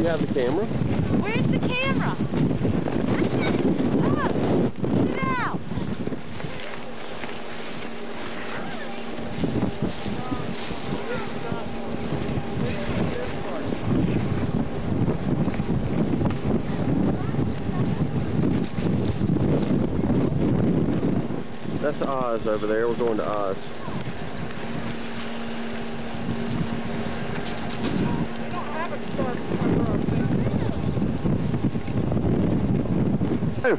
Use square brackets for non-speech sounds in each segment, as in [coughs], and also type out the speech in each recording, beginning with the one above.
you have the camera? Where's the camera? Ah, get out. That's Oz over there. We're going to Oz. 诶呦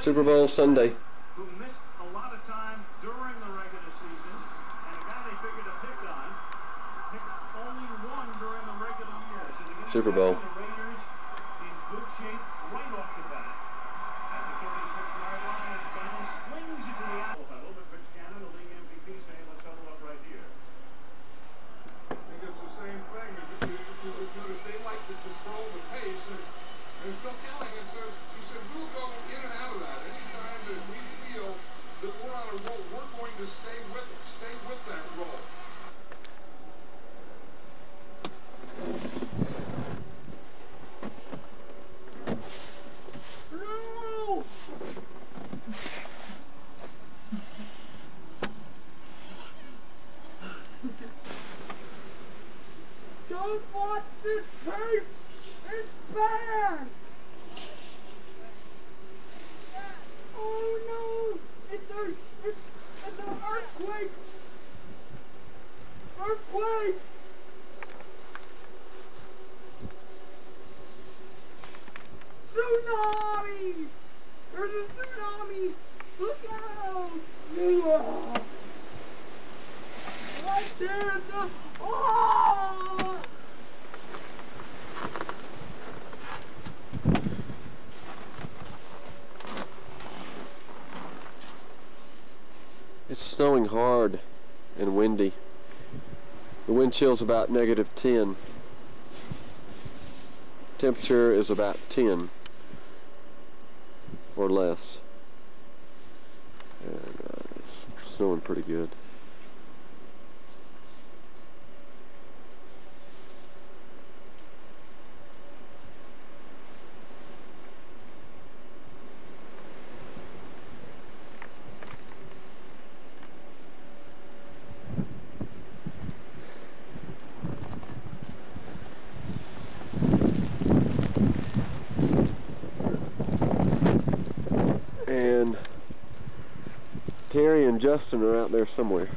Super Bowl Sunday. About negative 10. Temperature is about 10 or less. And uh, it's snowing pretty good. And Terry and Justin are out there somewhere.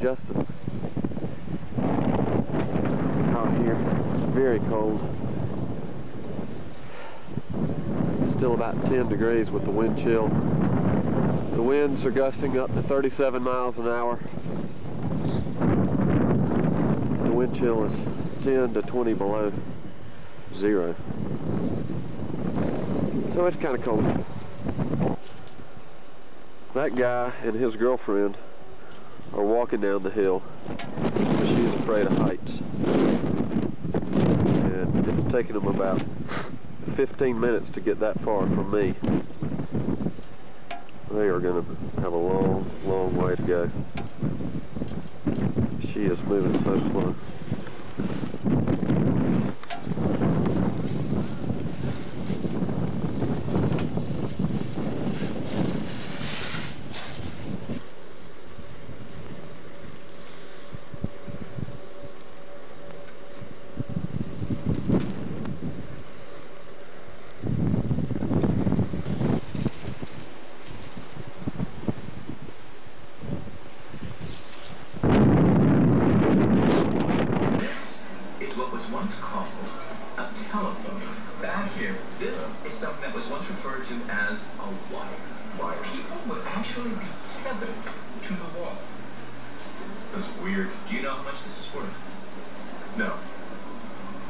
Justin out here. Very cold. Still about 10 degrees with the wind chill. The winds are gusting up to 37 miles an hour. The wind chill is 10 to 20 below. zero. So it's kind of cold. That guy and his girlfriend are walking down the hill. She's afraid of heights. And it's taking them about 15 minutes to get that far from me. They are going to have a long, long way to go. She is moving so slow. This is what was once called a telephone. Back here, this is something that referred to as a wire. Wire. People would actually be tethered to the wall. That's weird. Do you know how much this is worth? No.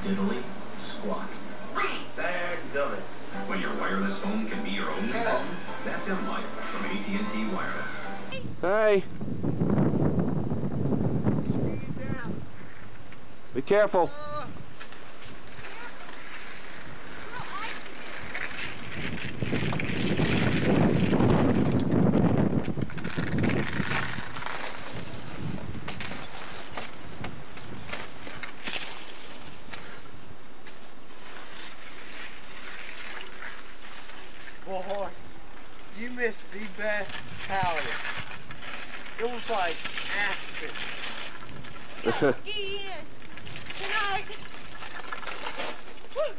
Diddly squat. Dadgummit. When your wireless phone can be your only phone, that's M-Wire from AT&T Wireless. Hey! Be careful. Boy, you missed the best powder. It was like aspen. Ski in tonight. Woo.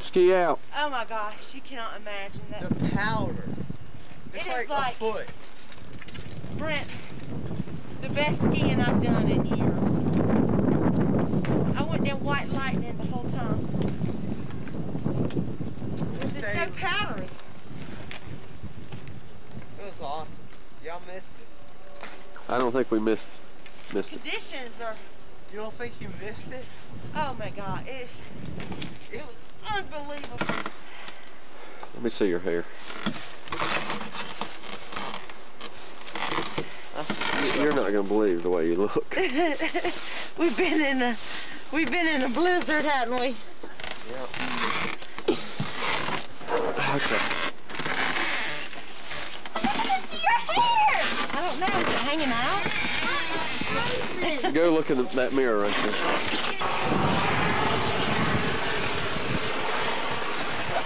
Ski ski out. Oh my gosh, you cannot imagine that. The powder. It's It is like, like- a foot. Brent, the best skiing I've done in years. I went down white lightning the whole time. Because it's so powdery. It was awesome. Y'all missed it. I don't think we missed missed it. Conditions are, You don't think you missed it? oh my God, it's, it was unbelievable. Let me see your hair. You're not gonna believe the way you look. [laughs] We've been in a, we've been in a blizzard, haven't we? Yeah. Okay. I don't know, is it hanging out? Go look in the, that mirror right there.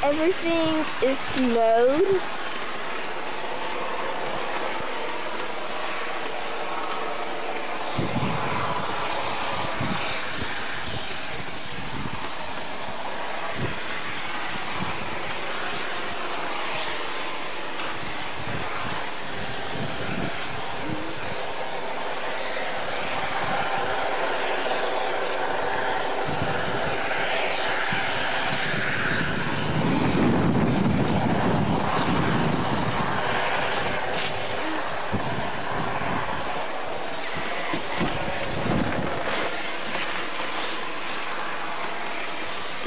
Everything is snowed.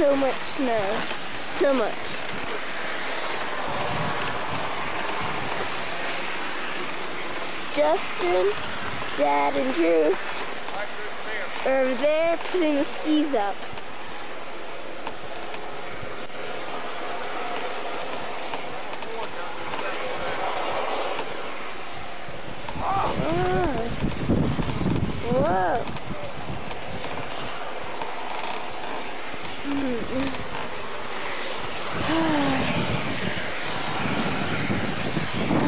So much snow. So much. Justin, Dad, and Drew are over there putting the skis up. Oh. Whoa.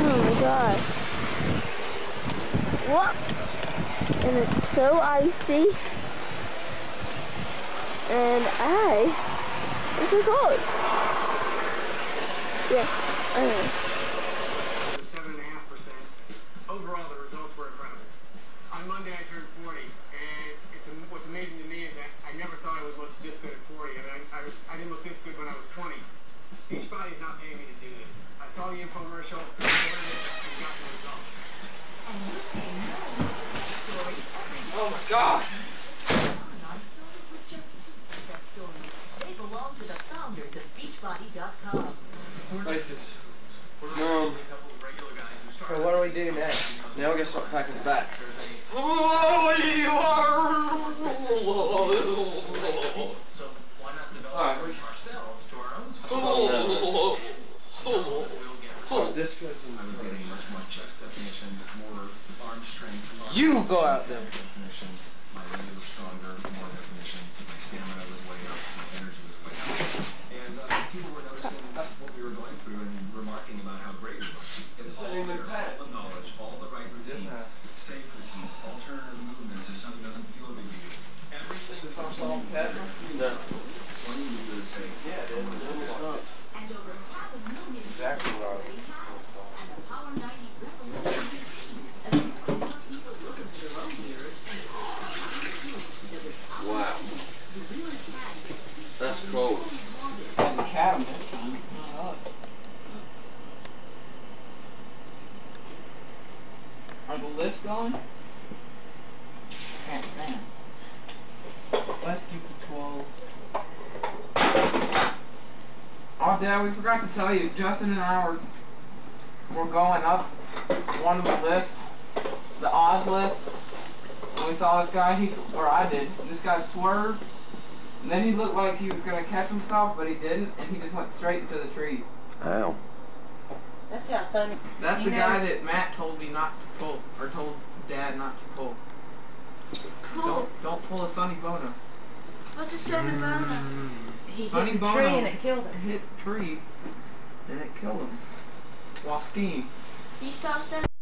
Oh my gosh. What? And it's so icy. And I am so cold. Yes, I know. seven and a half percent. Overall, the results were incredible. On Monday, I turned 40, and it's am- what's amazing to me is that I never thought I would look this good at 40. I mean, I, I, I didn't look this good when I was 20. Beachbody's not paying me to do this. I saw the infomercial, I ordered it, and got the results. Oh my god! home to the founders of Beachbody.com. Places. Um, so what do we do next? Now we gotta start packing the back. So why not Alright. ourselves to our own Oh, this goes in. I was getting much more chest definition, more arm strength. You go out there. Definition. My leg was stronger, more definition. My stamina was way up. My energy was way up. And uh, people were noticing what we were going through and remarking about how great we were. It's all there, all the knowledge, all the right routines, safe routines, alternative movements if something doesn't feel a big deal. Everything. Is this our salt and pepper? No. All you need to do is say, Yeah, it is. It's not And over half a million exactly right. and the Power 90 revolution continues as we find out people look into their own mirrors and Wow. That's cool. And the cabinet. Not us. Are the lists going? Oh, man. Let's keep the 12. Oh, Dad, we forgot to tell you, Justin and I were, were going up one of the lists, the Oz list. And we saw this guy, he's, or I did, this guy swerved. And then he looked like he was going to catch himself, but he didn't, and he just went straight into the trees. Ow. That's how Sonny. That's you the know, guy that Matt told me not to pull, or told Dad not to pull. Pull. Don't don't pull a Sonny Bono. What's a Sonny Bono? He Sonny hit the Bono tree and it killed him. hit tree, and it killed him while skiing. You saw Sonny?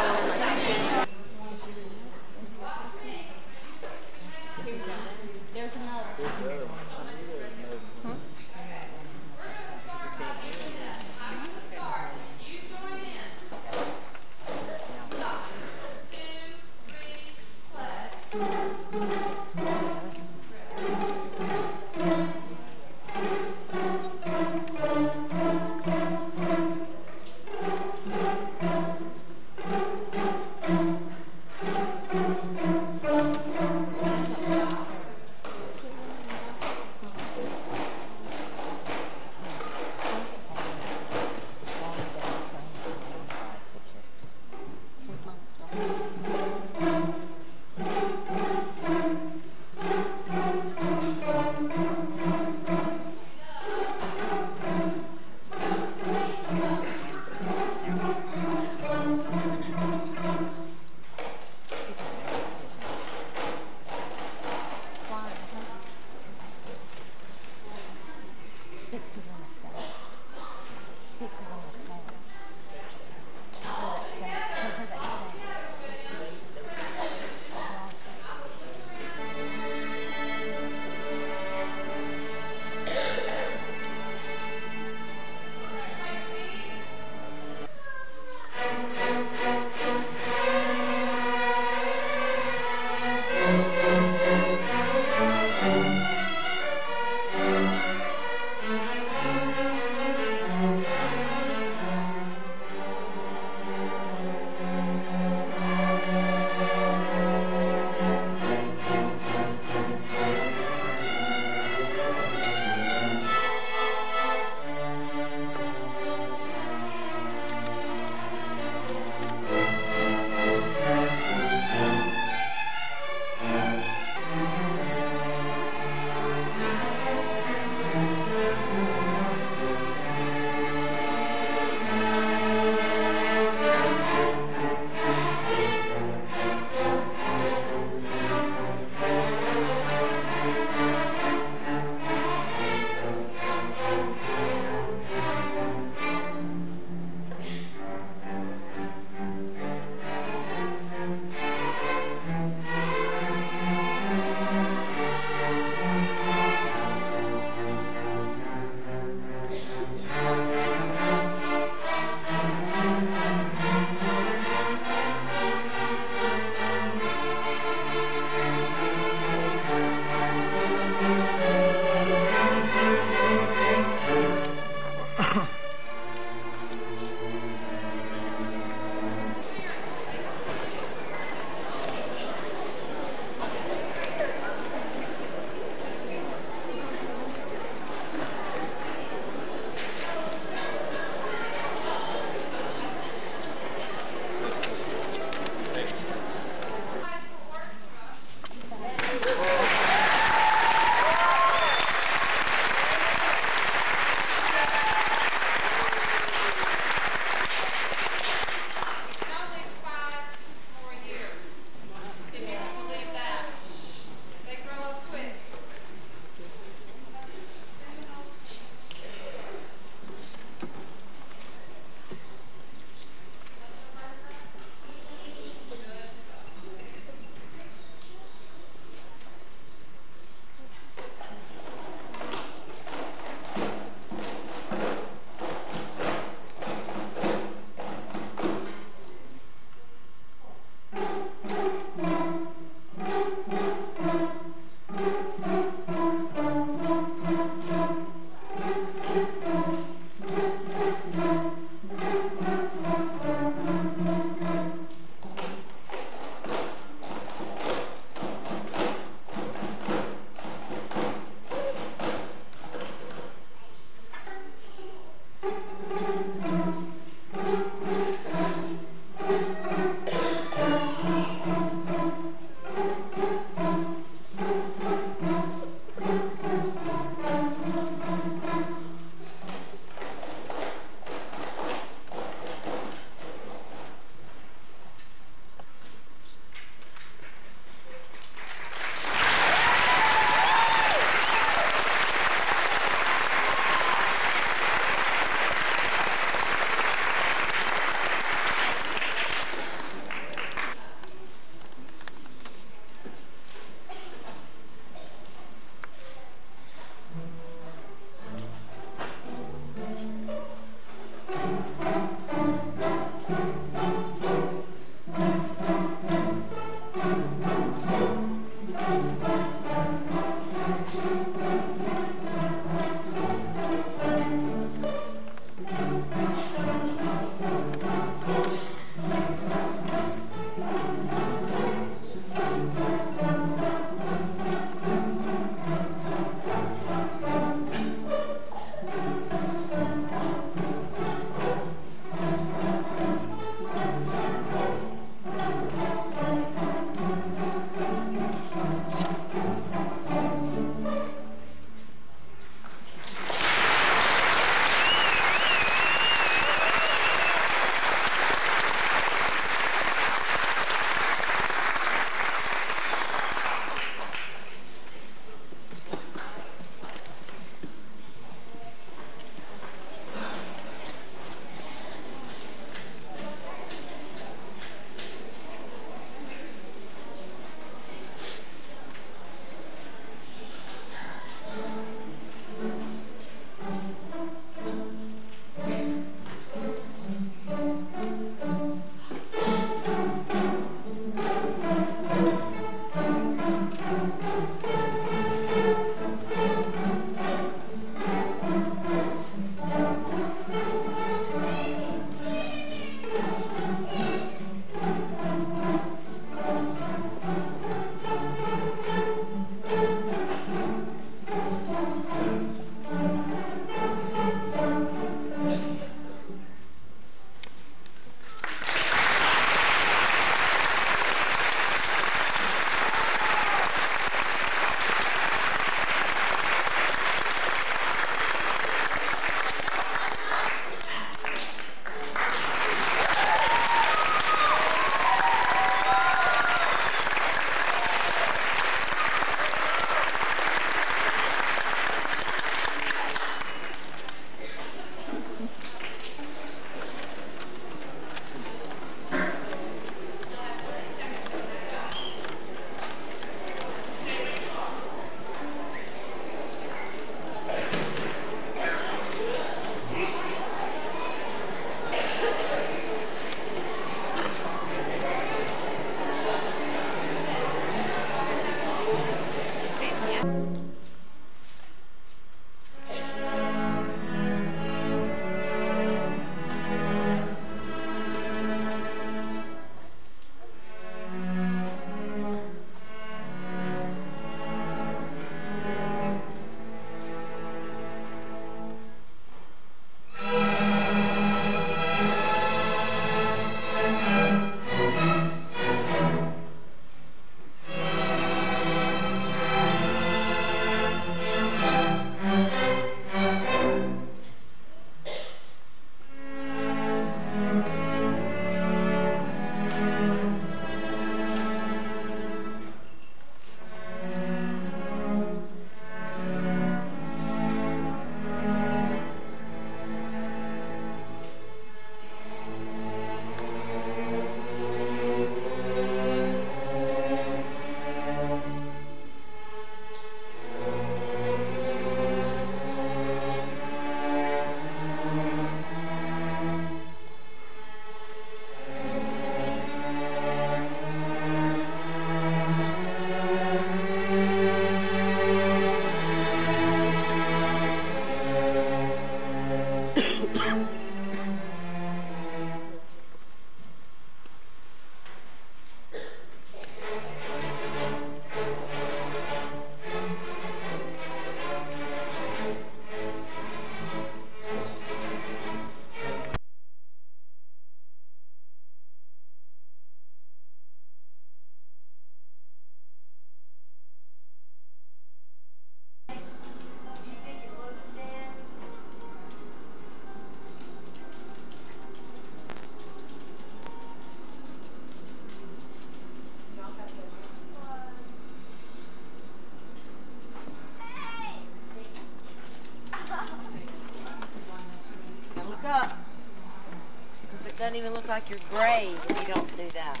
Your grave if you don't do that.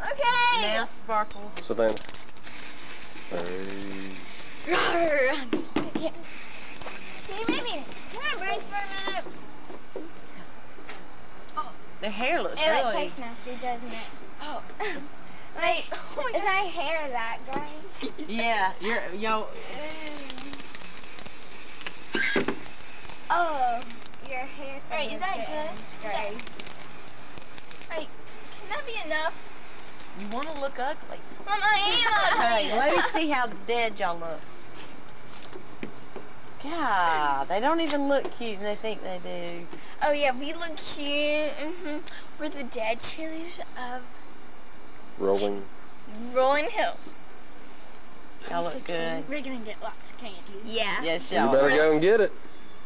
Okay. Now sparkles. Savannah. Rawr, I'm just kidding. Can you make me? Can I breathe for a minute? Their hair looks It like really. tastes nasty, doesn't it? Oh. [laughs] Wait, is my hair that gray? Yeah, you're yo. Oh, your hair. Wait, is that good? Gray. Wait, can that be enough? You want to look ugly? Mom, I am ugly. Hey, let me see how dead y'all look. God, they don't even look cute, and they think they do. Oh yeah, we look cute. Mm hmm We're the dead cheerleaders of Rolling. Rolling Hills. Y'all look good. We're gonna get lots of candy. Yeah. Yes, y'all. y'all. better go and get it.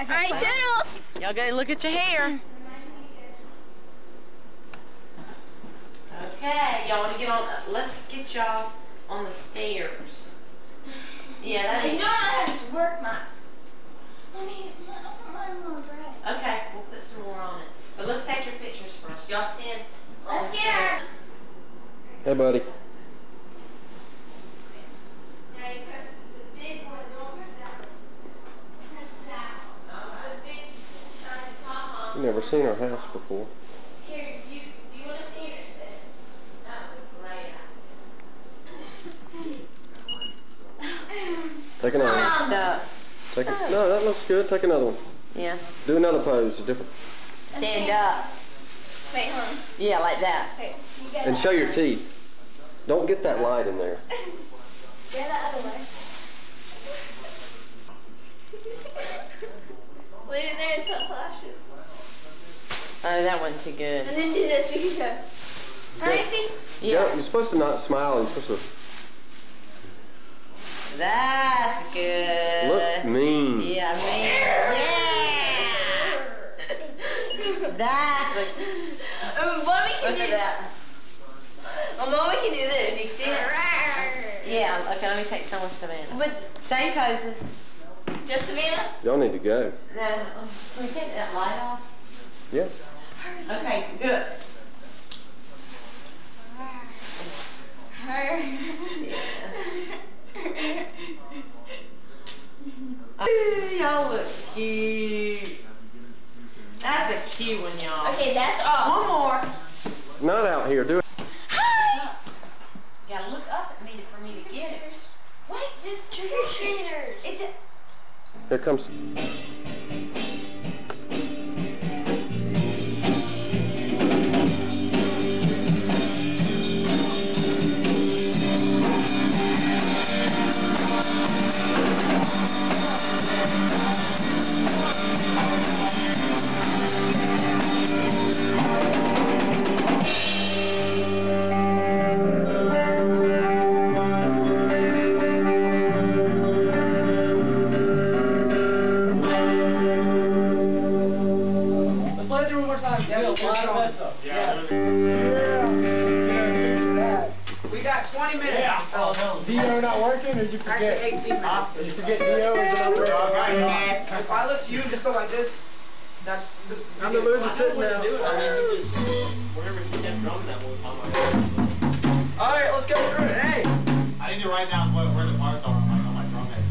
All right, toodles. Y'all go look at your hair. Okay, y'all want to get on? Let's get y'all on the stairs. Yeah, that You is. know I have to work my. Mommy, my, my more bread. Okay, we'll put some more on it. But let's take your pictures first. Y'all stand. on Let's the get our. stairs. Hey, buddy. Now you press the big one. Don't press that one. Press that one. The big shiny top You never seen our house before. Here, you do you want to see it or sit? That was a great Take another one. Next up. Take a, no, that looks good. Take another one. Yeah. Do another pose. A different. Stand up. Wait, hold on. Yeah, like that. Wait, you get And that. show your teeth. Don't get that light in there. [laughs] Get the other way. [laughs] Leave it there until it flashes. Oh, that wasn't too good. And then do this. We can go. Let me see. Yeah. You're supposed to not smile. You're supposed That's good. to look mean. Yeah, man. Yeah. [laughs] That's a. Um, what we can Look do. at that. Um, what we can do this. Can you see it? Yeah. Okay. Let me take some with Savannah. But Same poses. just Savannah. Y'all need to go. No. Can we take that light off? Yeah. Okay. Good. Y'all look cute. That's a cute one, y'all. Okay, that's all. One more. Not out here. Do it. Hi. You gotta look up at me for me to get it. Wait, just Trick or treaters. It's a, Here comes. Yeah. Not working, or did you Actually, 18 minutes. Did you forget Dio? Is it not working? If I look to you and just go like this, that's the. I'm the loser sitting now. All right, let's go through it. Hey. I need to write down what, where the parts are on my, on my drum head.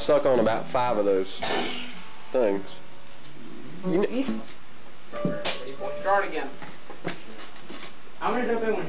suck on about five of those things. You know, Start again. I'm gonna jump in when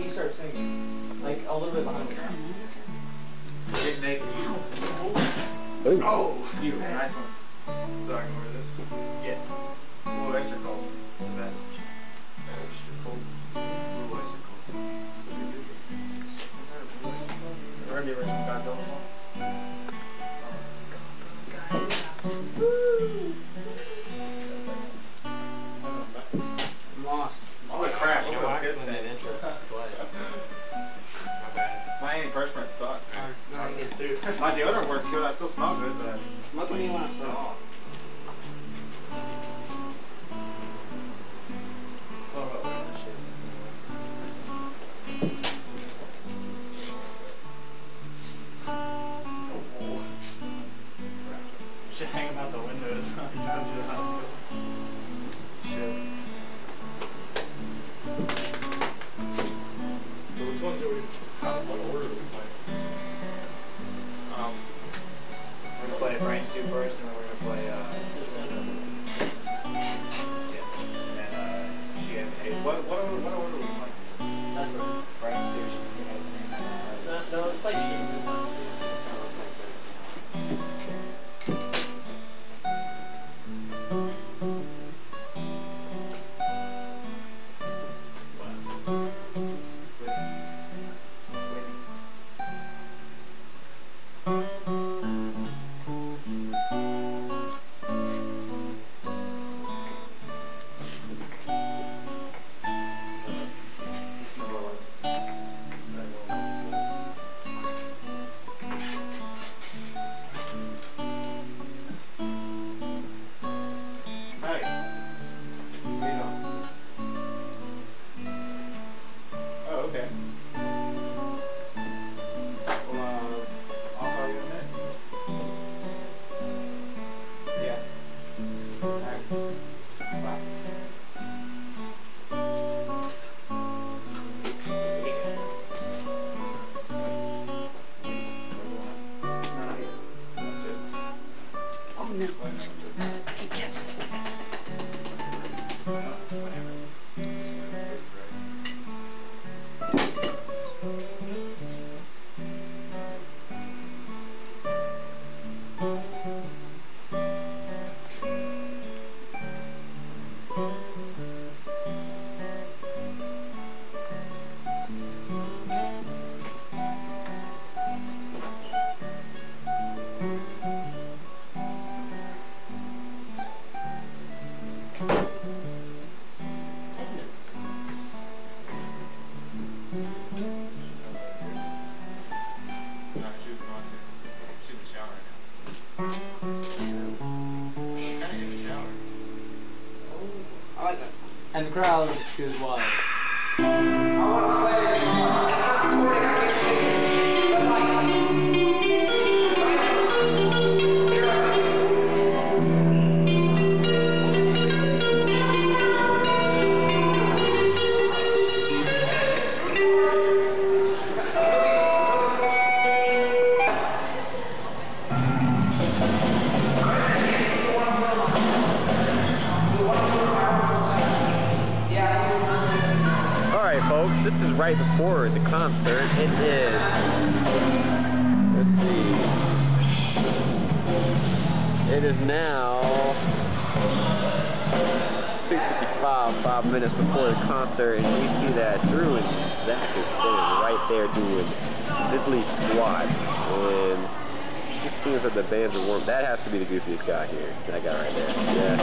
crowd goes wild. Minutes before the concert, and we see that Drew and Zach is standing right there doing diddly squats. And it just seems that the bands are warm. That has to be the goofiest guy here. That guy right there.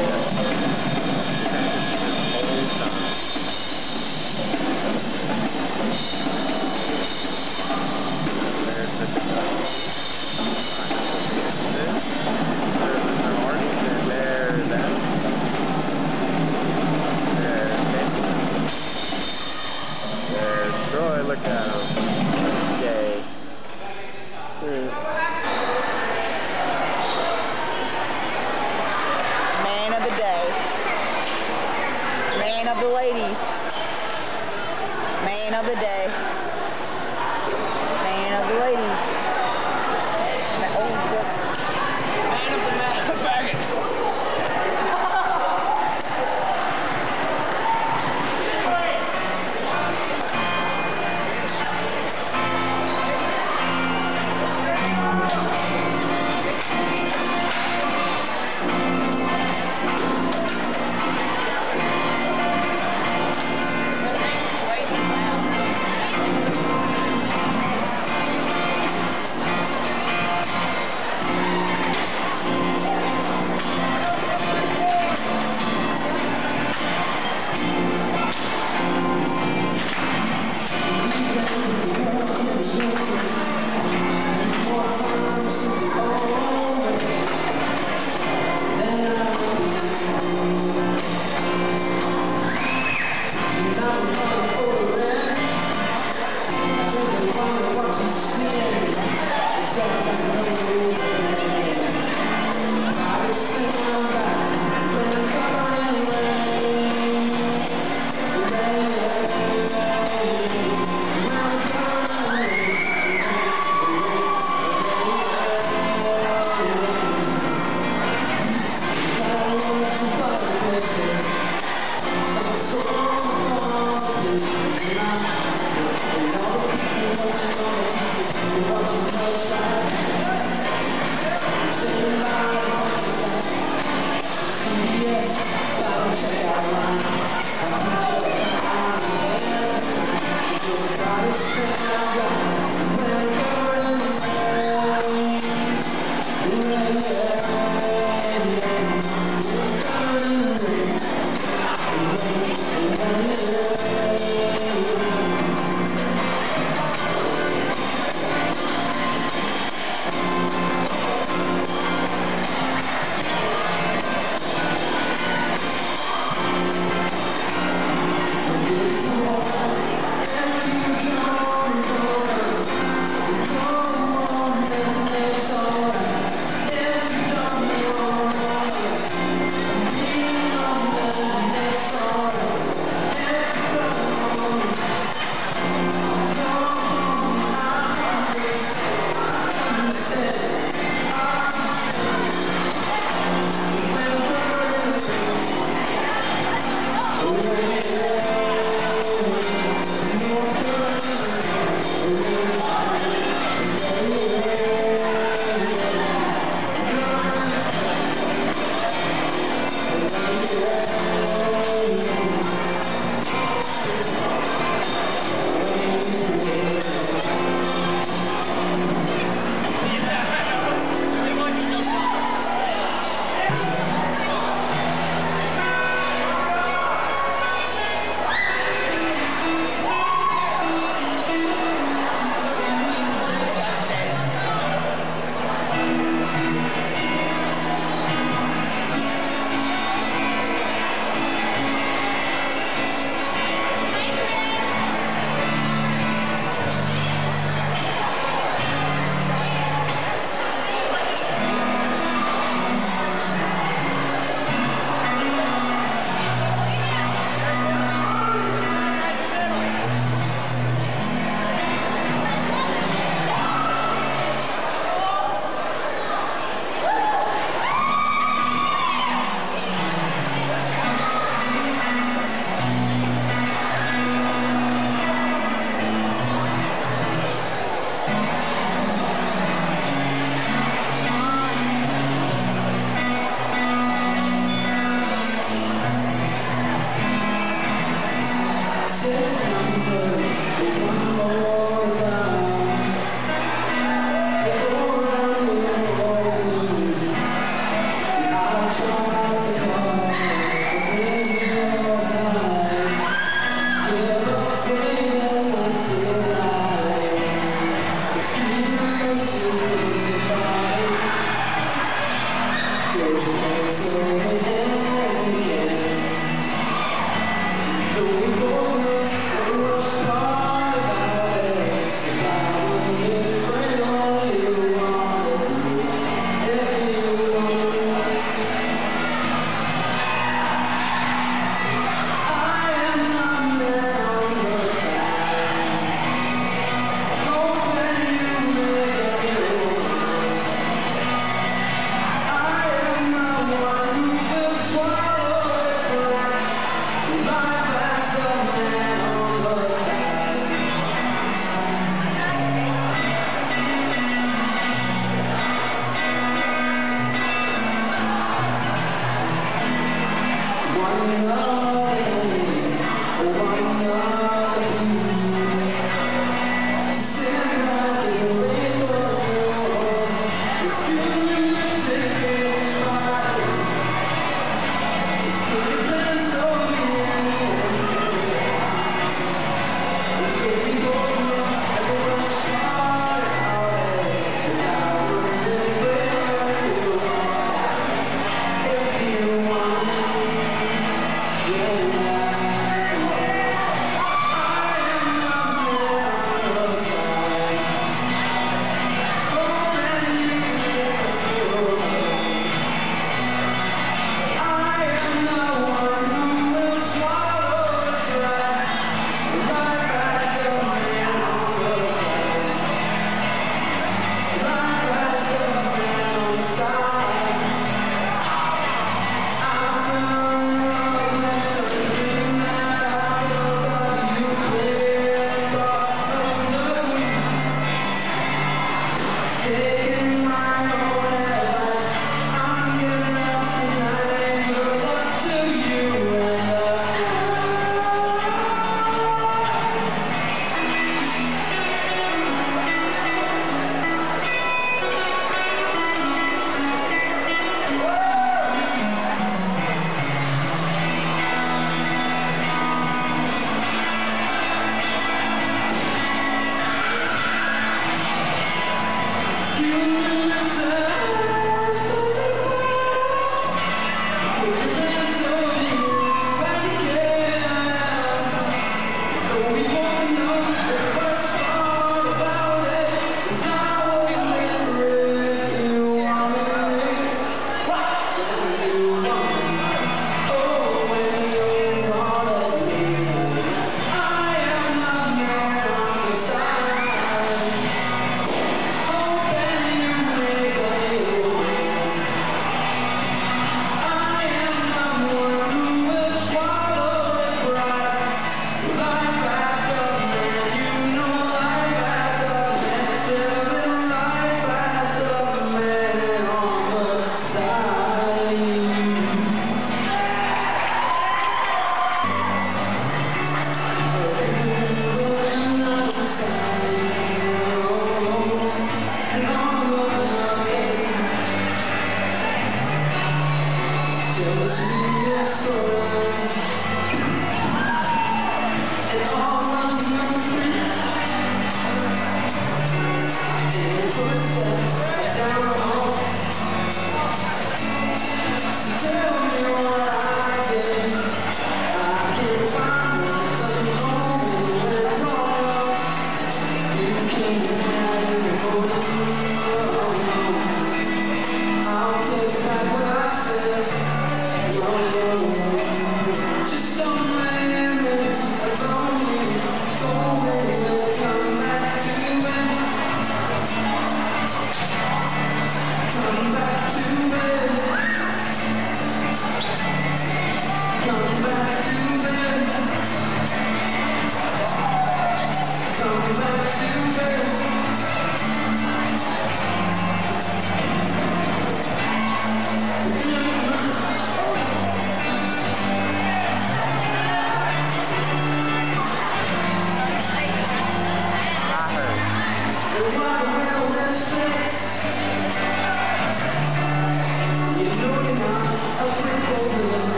The time. There's that. Oh, Troy, look at him. Yay. Hmm. Man of the day. Man of the ladies. Man of the day.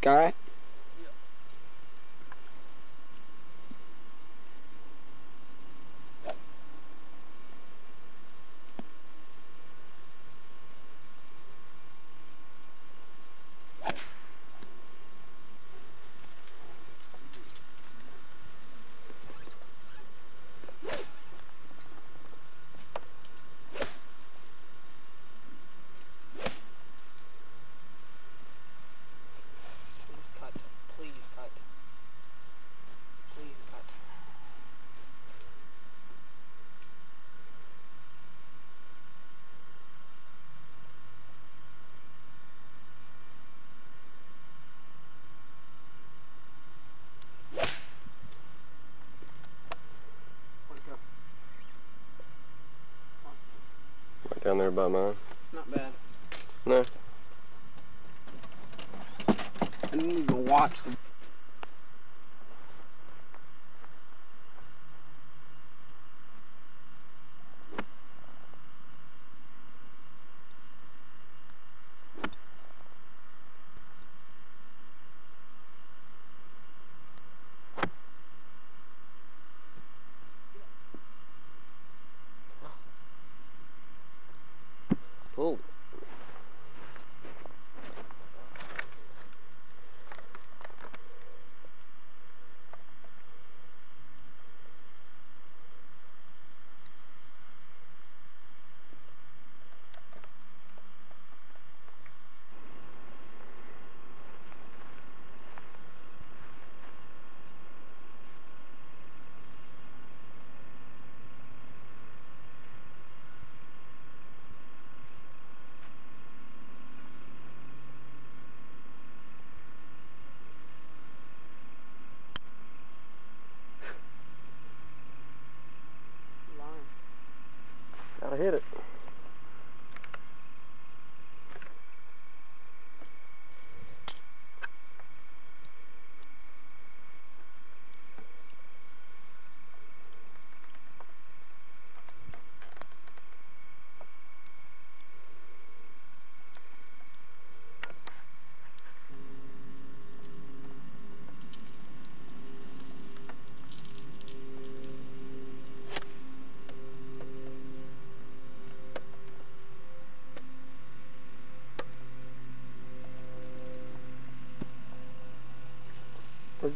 guy. about mine. Not bad. No. I need to watch the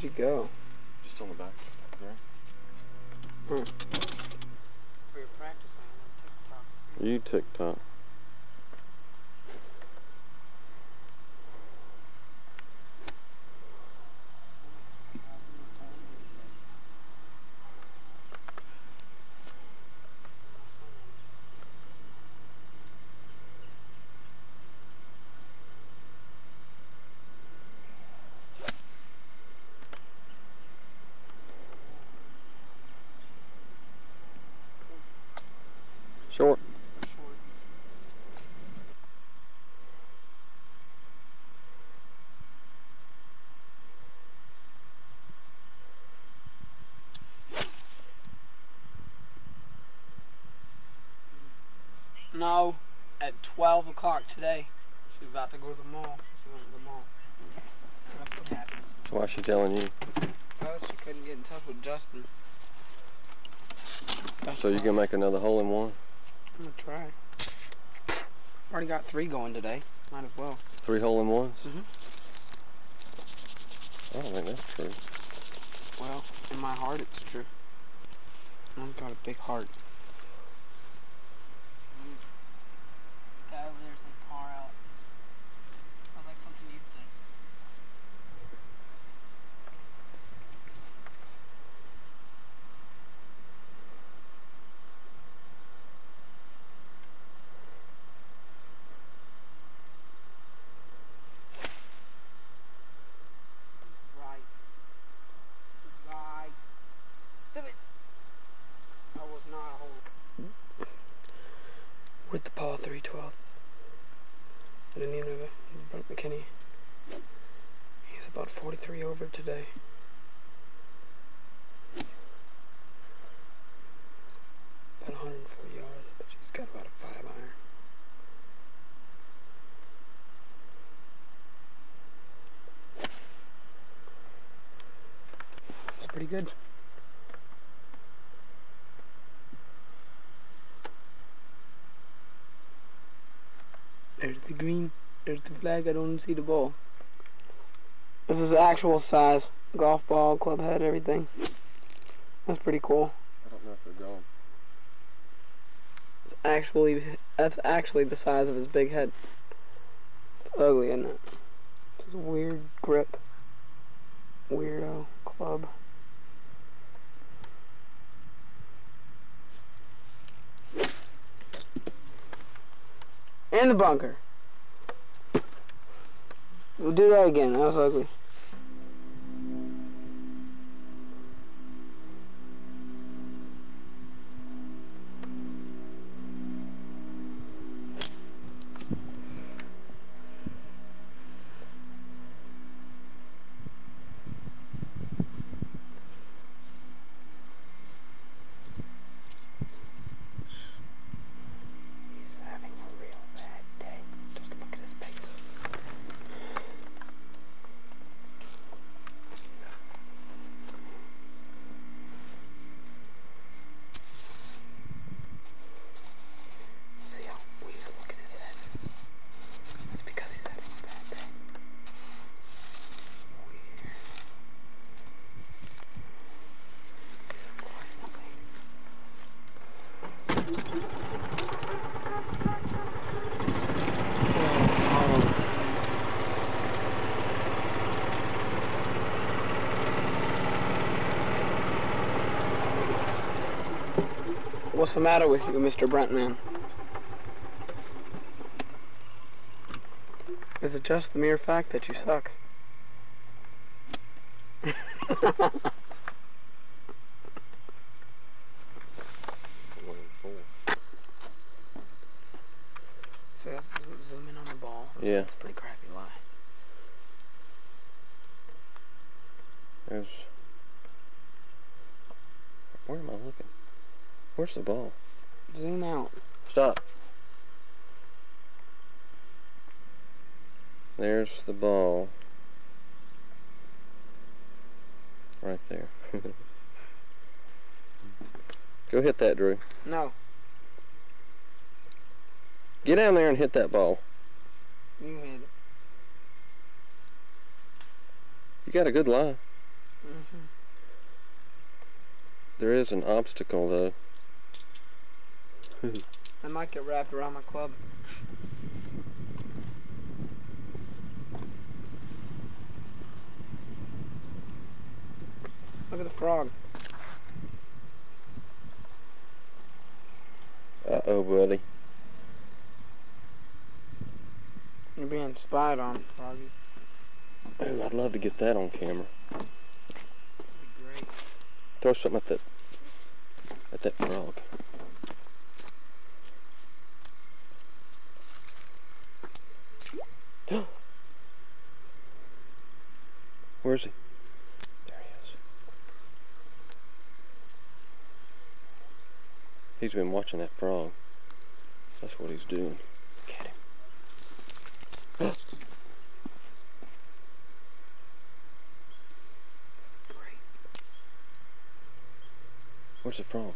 Where'd you go? Just on the back there. Hmm. You TikTok. today. she's about to go to the mall, so she went to the mall. That's what happened. Why is she telling you? Because she couldn't get in touch with Justin. That's so you can make another hole in one? I'm going to try. Already got three going today. Might as well. Three hole in ones? Mm hmm I don't think that's true. Well, in my heart it's true. I've got a big heart. Good. There's the green. There's the flag. I don't see the ball. This is actual size. Golf ball, club head, everything. That's pretty cool. I don't know if they're going. It's actually that's actually the size of his big head. It's ugly, isn't it? It's a weird grip. Weirdo club. In the bunker. We'll do that again. That was ugly. What's the matter with you, Mr. Brentman? Is it just the mere fact that you suck? One in four. So let's zoom in on the ball. Yeah. It's a pretty crappy lie. There's. Where am I looking? Where's the ball? Zoom out. Stop. There's the ball. Right there. Go hit that, Drew. No, Get down there and hit that ball. you hit it. You got a good lie. hmm There is an obstacle, though. [laughs] I might get wrapped around my club. he's been watching that frog. That's what he's doing. Look at him. Where's the frog?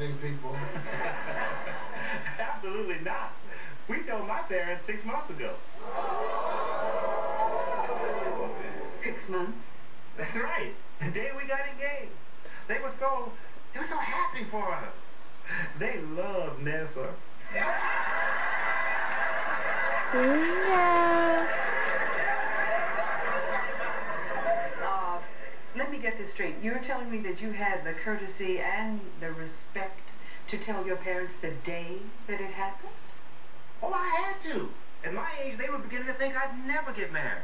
Surprising people? [laughs] Absolutely not. We told my parents six months ago. Six months? That's right. The day we got engaged. They were so, they were so happy for us. They love Nessa. That you had the courtesy and the respect to tell your parents the day that it happened? Oh, I had to. At my age, they were beginning to think I'd never get married.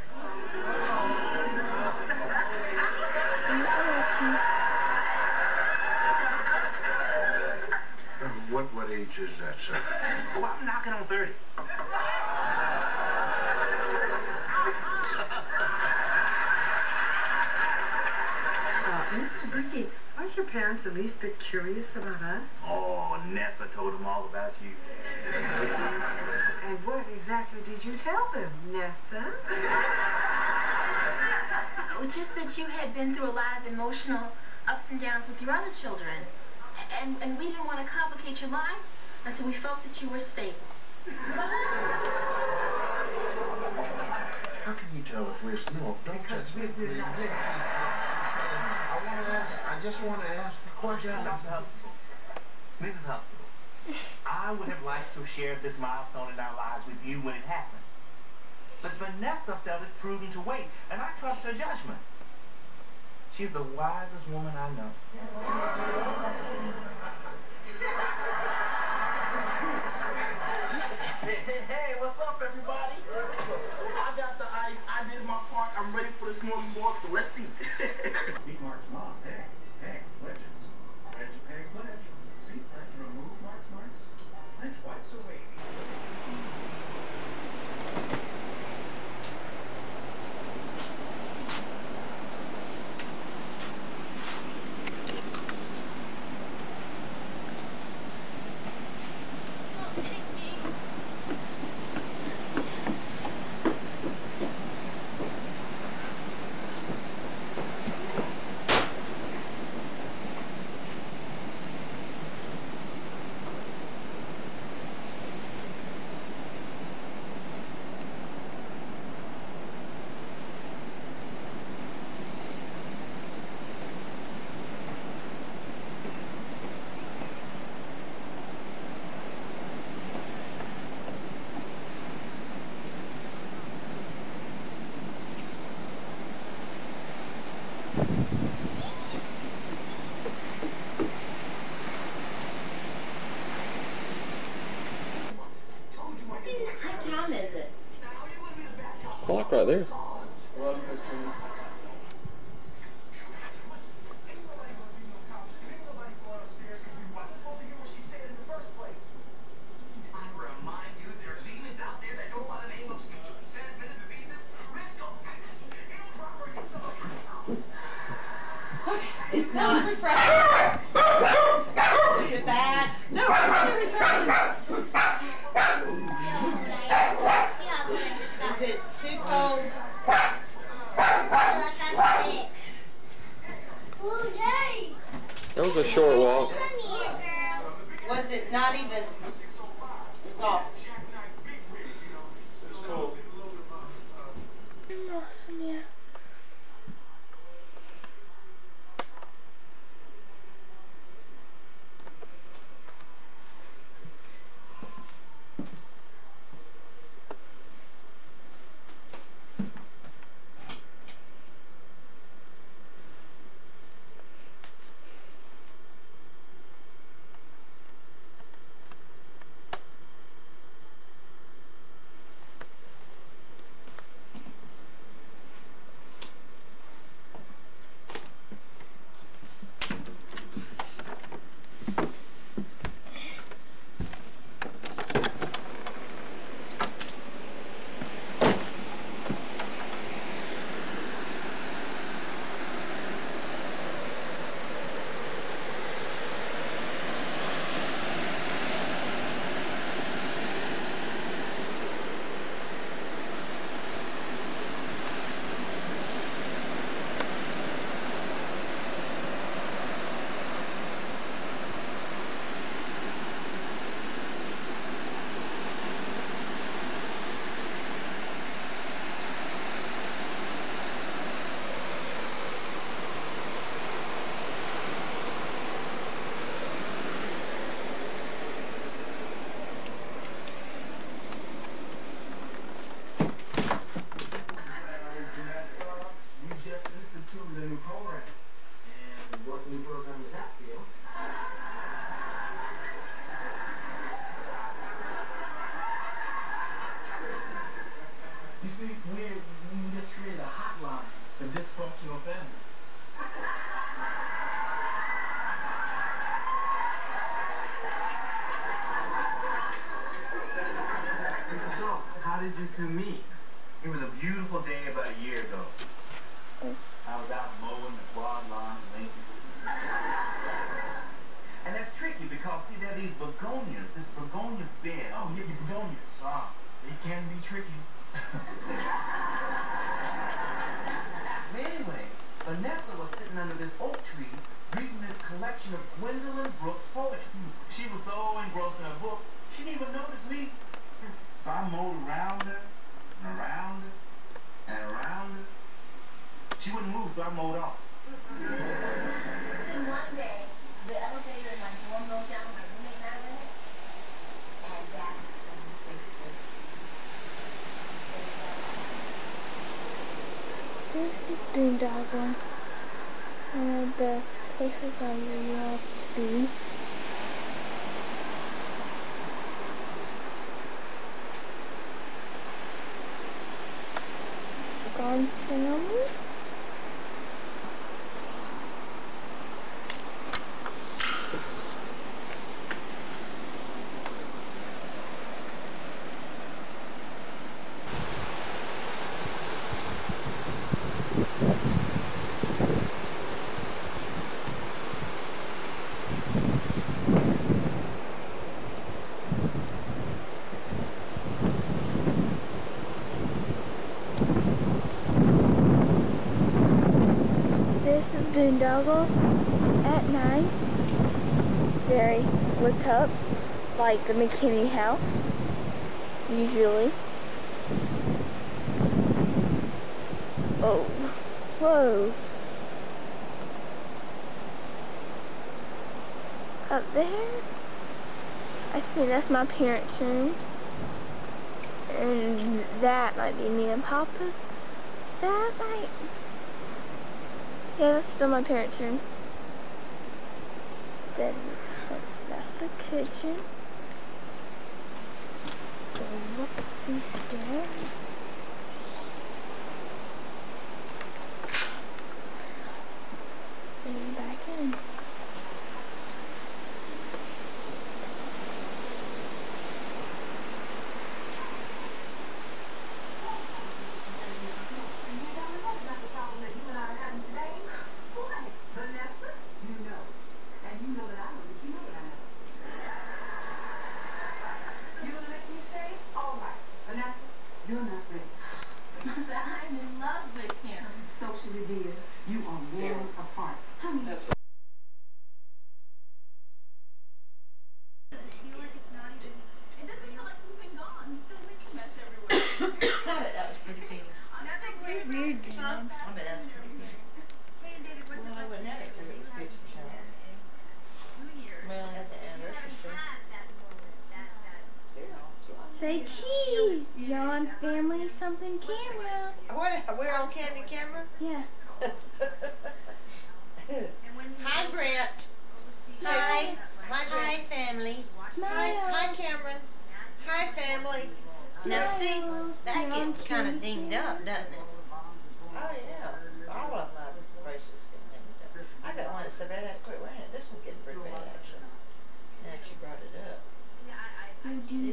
What, what age is that, sir? Oh, I'm knocking on 30. Uh, Mr. Brickey, aren't your parents at least a bit curious about us? Oh, Nessa told them all about you. [laughs] And what exactly did you tell them, Nessa? Oh, just that you had been through a lot of emotional ups and downs with your other children. And, and we didn't want to complicate your lives until we felt that you were stable. How can you tell if we're no? Don't Because me, we- we're not ready. I want to ask. I just want to ask a question. Dr. Huxtable, Mrs. Huxtable, I would have liked to have shared this milestone in our lives with you when it happened. But Vanessa felt it prudent to wait, and I trust her judgment. She's the wisest woman I know. Hey, hey, hey, what's up, everybody? I got the ice. I did my part. I'm ready for the smorgasbord, so let's eat. [laughs] did you two meet? It was a beautiful day about a year ago. I was out mowing the quad lawn in Lincoln. And that's tricky because, see, there are these begonias, this begonia bed. Oh, yeah, the begonias. Ah, they can be tricky. [laughs] Anyway, Vanessa was sitting under this oak tree reading this collection of Gwendolyn Brooks poetry. She was so engrossed in her book, she didn't even notice me. So I mowed around her, and around her, and around her. She wouldn't move, so I mowed off. Then one day, the elevator in my dorm broke down, my roommate and I went, and that's when the. This is boondoggle. One of the places I really love to be. Gone cinnamon. Boondoggle at night. It's very lit up, like the McKinney house, usually. Oh, whoa. Up there, I think that's my parents' room. And that might be me and Papa's. That might yeah, that's still my parents' room. Then that's the kitchen. Go up these stairs.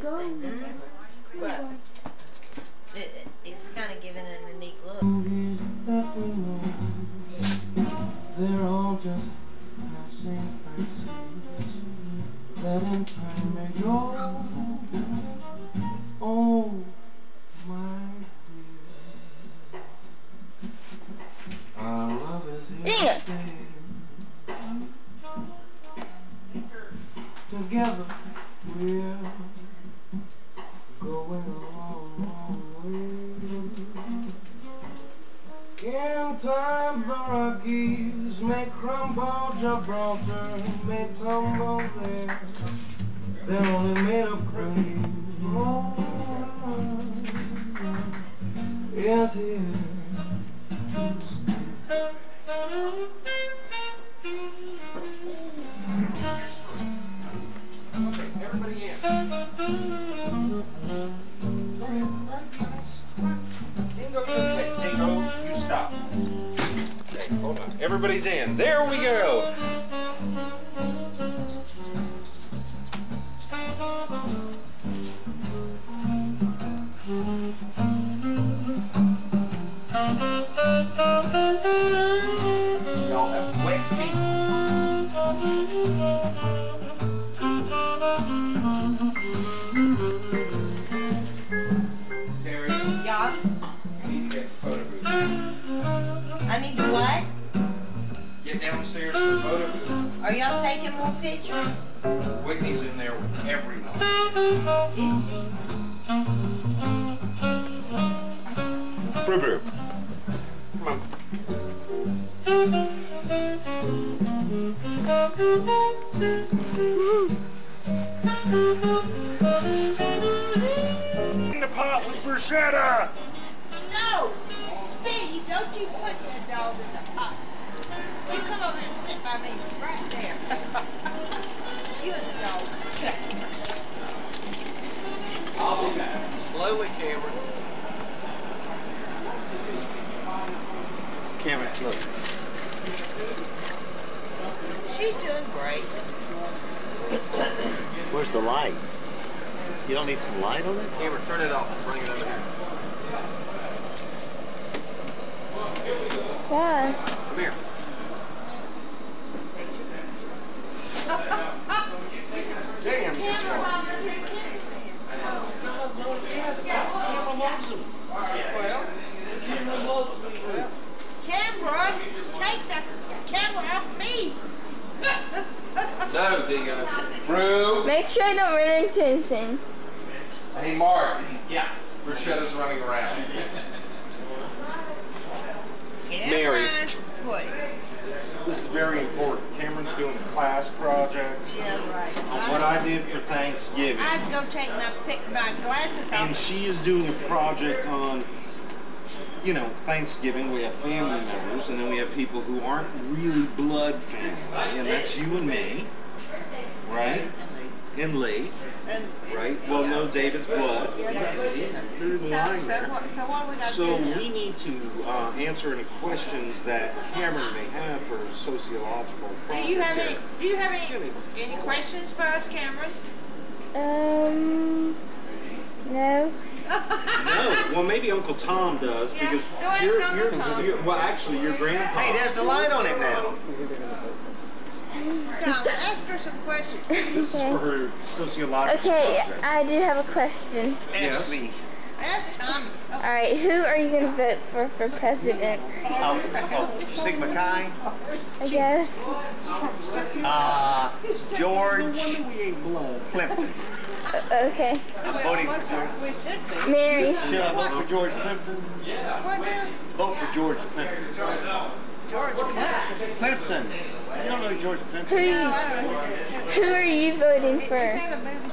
go. Cameron? Um, no. no. Well, maybe Uncle Tom does yeah. because no, you're, you're, Tom. You're, well, actually, your grandpa. Hey, there's a light on it now. Tom, ask her some questions. This okay. is for her sociological. Okay. I do have a question. Ask yes. me. That's Tommy. All right, who are you going to vote for for president? Oh, oh, Sigma Chi? I guess. Uh, George Clinton. okay. I'm voting for Mary. Should I vote for George Clinton. Yeah. Vote for George Clinton. George Clinton. Plimpton. Don't know George Who are you, no, who are you voting for? Movie.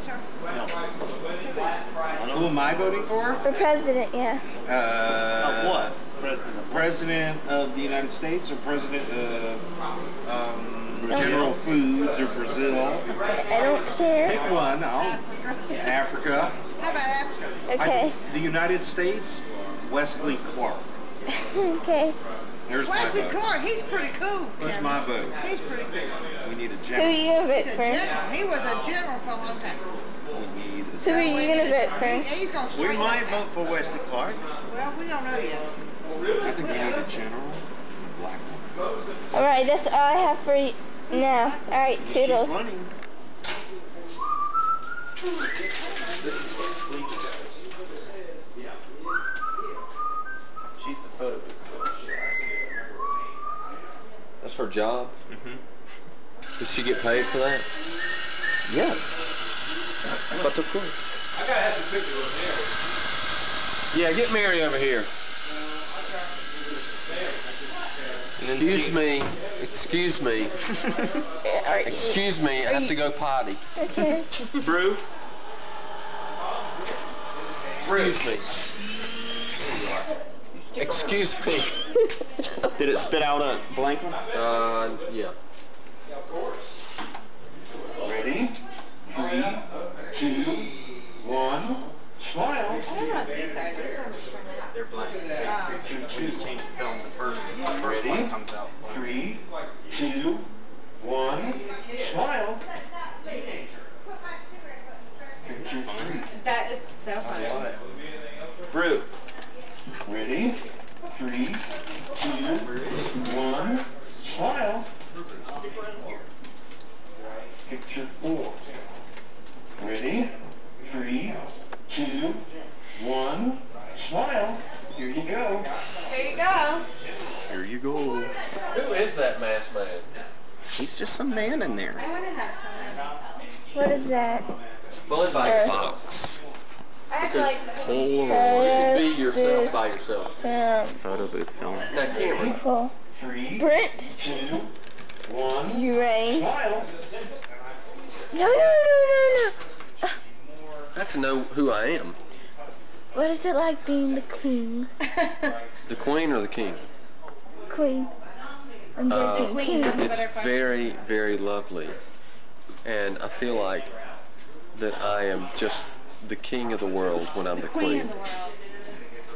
Who am I voting for? For president, yeah. Uh, of what? President. President of the United States or president of um, General Foods or Brazil? I don't care. Pick one. I'll, Africa. How about Africa? Okay. I, the United States, Wesley Clark. [laughs] okay. There's my Wesley vote. Clark, he's pretty cool. There's Cameron. my vote. He's pretty cool. We need a general. Who are you general. gonna vote He's a for? general. He was a general for a long time. We need a Who are you gonna vote for? He, he's We might vote for Wesley Clark. Well, we don't know yet. I think we need a general. Black one. All right, that's all I have for you now. All right, toodles. She's running. This is what Squeaky does. She's the photo booth. That's her job. Mm-hmm. Does she get paid for that? Yes. But of course. I gotta have some pictures of Mary. Yeah, get Mary over here. Excuse me. Excuse me. [laughs] Excuse me. I have to go potty. Okay. Brew. Excuse me. Excuse me. [laughs] Did it spit out a blank one? Uh, yeah. Ready? Three, two, one. Smile. They're blank. When you change the film, the first, the first one comes out. Three, two, one. Smile. That is so funny. Brew. Ready? Three, two, one. Smile. Picture four. Ready? Three, two, one. Smile. Here you go. Here you go. Here you go. Who is that masked man? He's just some man in there. I want to have some. What is that? Well, invite Uh, Fox. I actually like Polaroid. Be yourself by yourself. Film. It's photo booth film. Now, Cameron. Cool. Three, Brent. two, one. You rain. No, no, no, no, no. I have to know who I am. What is it like being the king? [laughs] The queen or the king? Queen. I'm Uh, joking. king. It's very, very lovely. And I feel like that I am just the king of the world when I'm the, queen.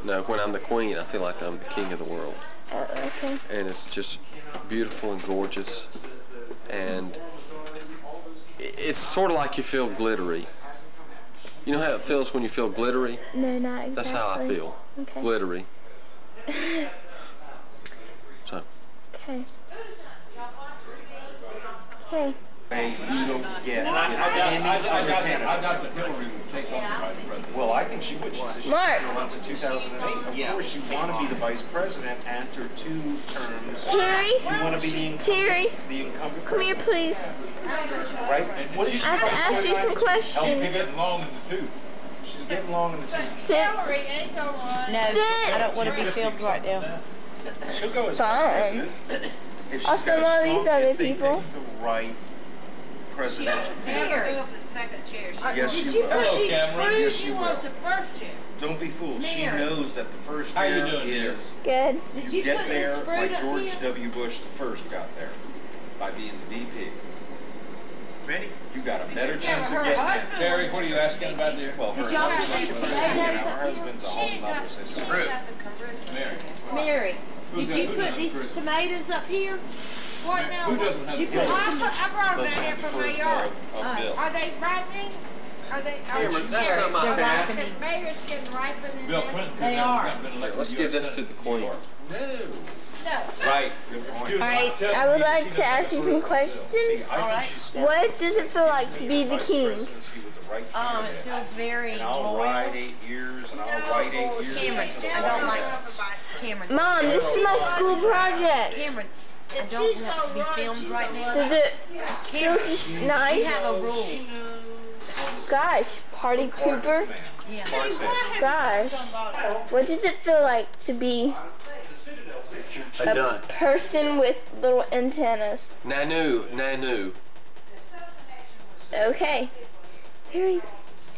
No, when I'm the queen, I feel like I'm the king of the world. Oh, okay. And it's just beautiful and gorgeous. And it's sort of like you feel glittery. You know how it feels when you feel glittery? No, not exactly. That's how I feel. Okay. Glittery. [laughs] So, Okay. Okay. You don't get And I, I got, any I, I got, candidate. I got the Hillary would take over vice president. Well, I think she would. She said she Mark. would run to 2008. Of course, you want to be the vice president after two terms. Terry? You want to be the, incum- Terry, the incumbent come here, please. right? What is she I have to ask you some Help questions. getting long in the tooth. She's getting long in the tooth. Sit. Hillary ain't gonna run. No, Sit. I don't want to be filmed right now. She'll go as Fine. president. If she's I'll got film all these other people. the right presidential Never candidate. move the second chair. Uh, yes, Did she you will. put Hello, these Cameron. through? Yes, She she wants the first chair. Don't be fooled. She Mary. knows that the first How you year doing, dear? is Good. Did you you get put there this fruit like up George here? W. Bush the first got there by being the VP. Ready? You got a better chance her of getting husband. Terry, what are you asking about, dear? Well, her Did y'all husband, have was these a tomatoes man. up her husband's a whole ain't nother got, she system. got the charisma. Mary. Mary, Who did does- you who put doesn't these approve? tomatoes up here? What now? Who doesn't have Did a put, I, charisma? put, brought them down here from my yard. Of Are they ripening? Are they? Are Cameron, you that's not my They're hat. getting ripened in Bill? Clinton They are. have let's give this to the queen. No. No. Right. All right, I would like to ask you some questions. I think she's smart. What does it feel like to be the king? presidency with the right Um, it feels very And I'll loyal. years, and I'll write eight years. Cameron, I don't like Cameron. Mom, this is my school project. Cameron, I don't want to be filmed right now. Does it feel just We nice? have a rule. Gosh, party pooper. Yeah. Gosh, what does it feel like to be A a dunce. person with little antennas? Nanu, Nanu. Okay. Very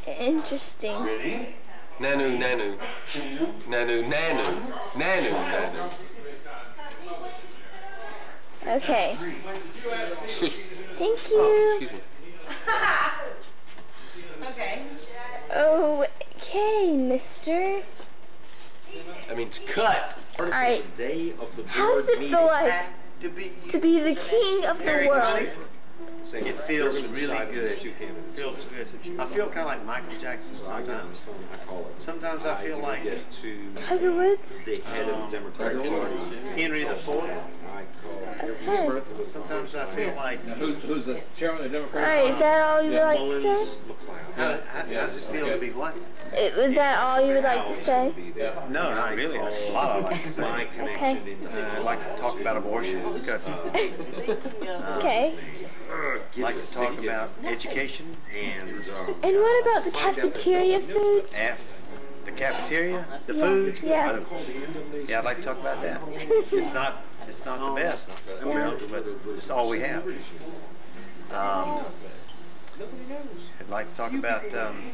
interesting. Nanu, nanu. Nanu, nanu. Nanu, nanu. Okay. Thank Oh, you. excuse me. Okay. [laughs] Okay, mister. That means cut. Alright. Day of the How does it feel like to be the king of the Very world? Good. It feels really good. Feels good. I feel kind of like Michael Jackson sometimes. Sometimes I feel like Tiger Woods? the head of the Democratic Party. Henry the Fourth. Okay. Sometimes I feel like who's the chairman of the Democratic Party? Alright, is that all you would like to say? how, how, how does it feel to be what? It, was that all you would like to say? No, not really. That's a lot I like to say. Okay. Uh, I'd like to talk about abortion. Okay. I'd like to talk about education and And what about the cafeteria food? F, the cafeteria, the Yeah, food. yeah. Oh. yeah, I'd like to talk about that. It's not, it's not the best, well, but it's all we have. Um, I'd like to talk about um,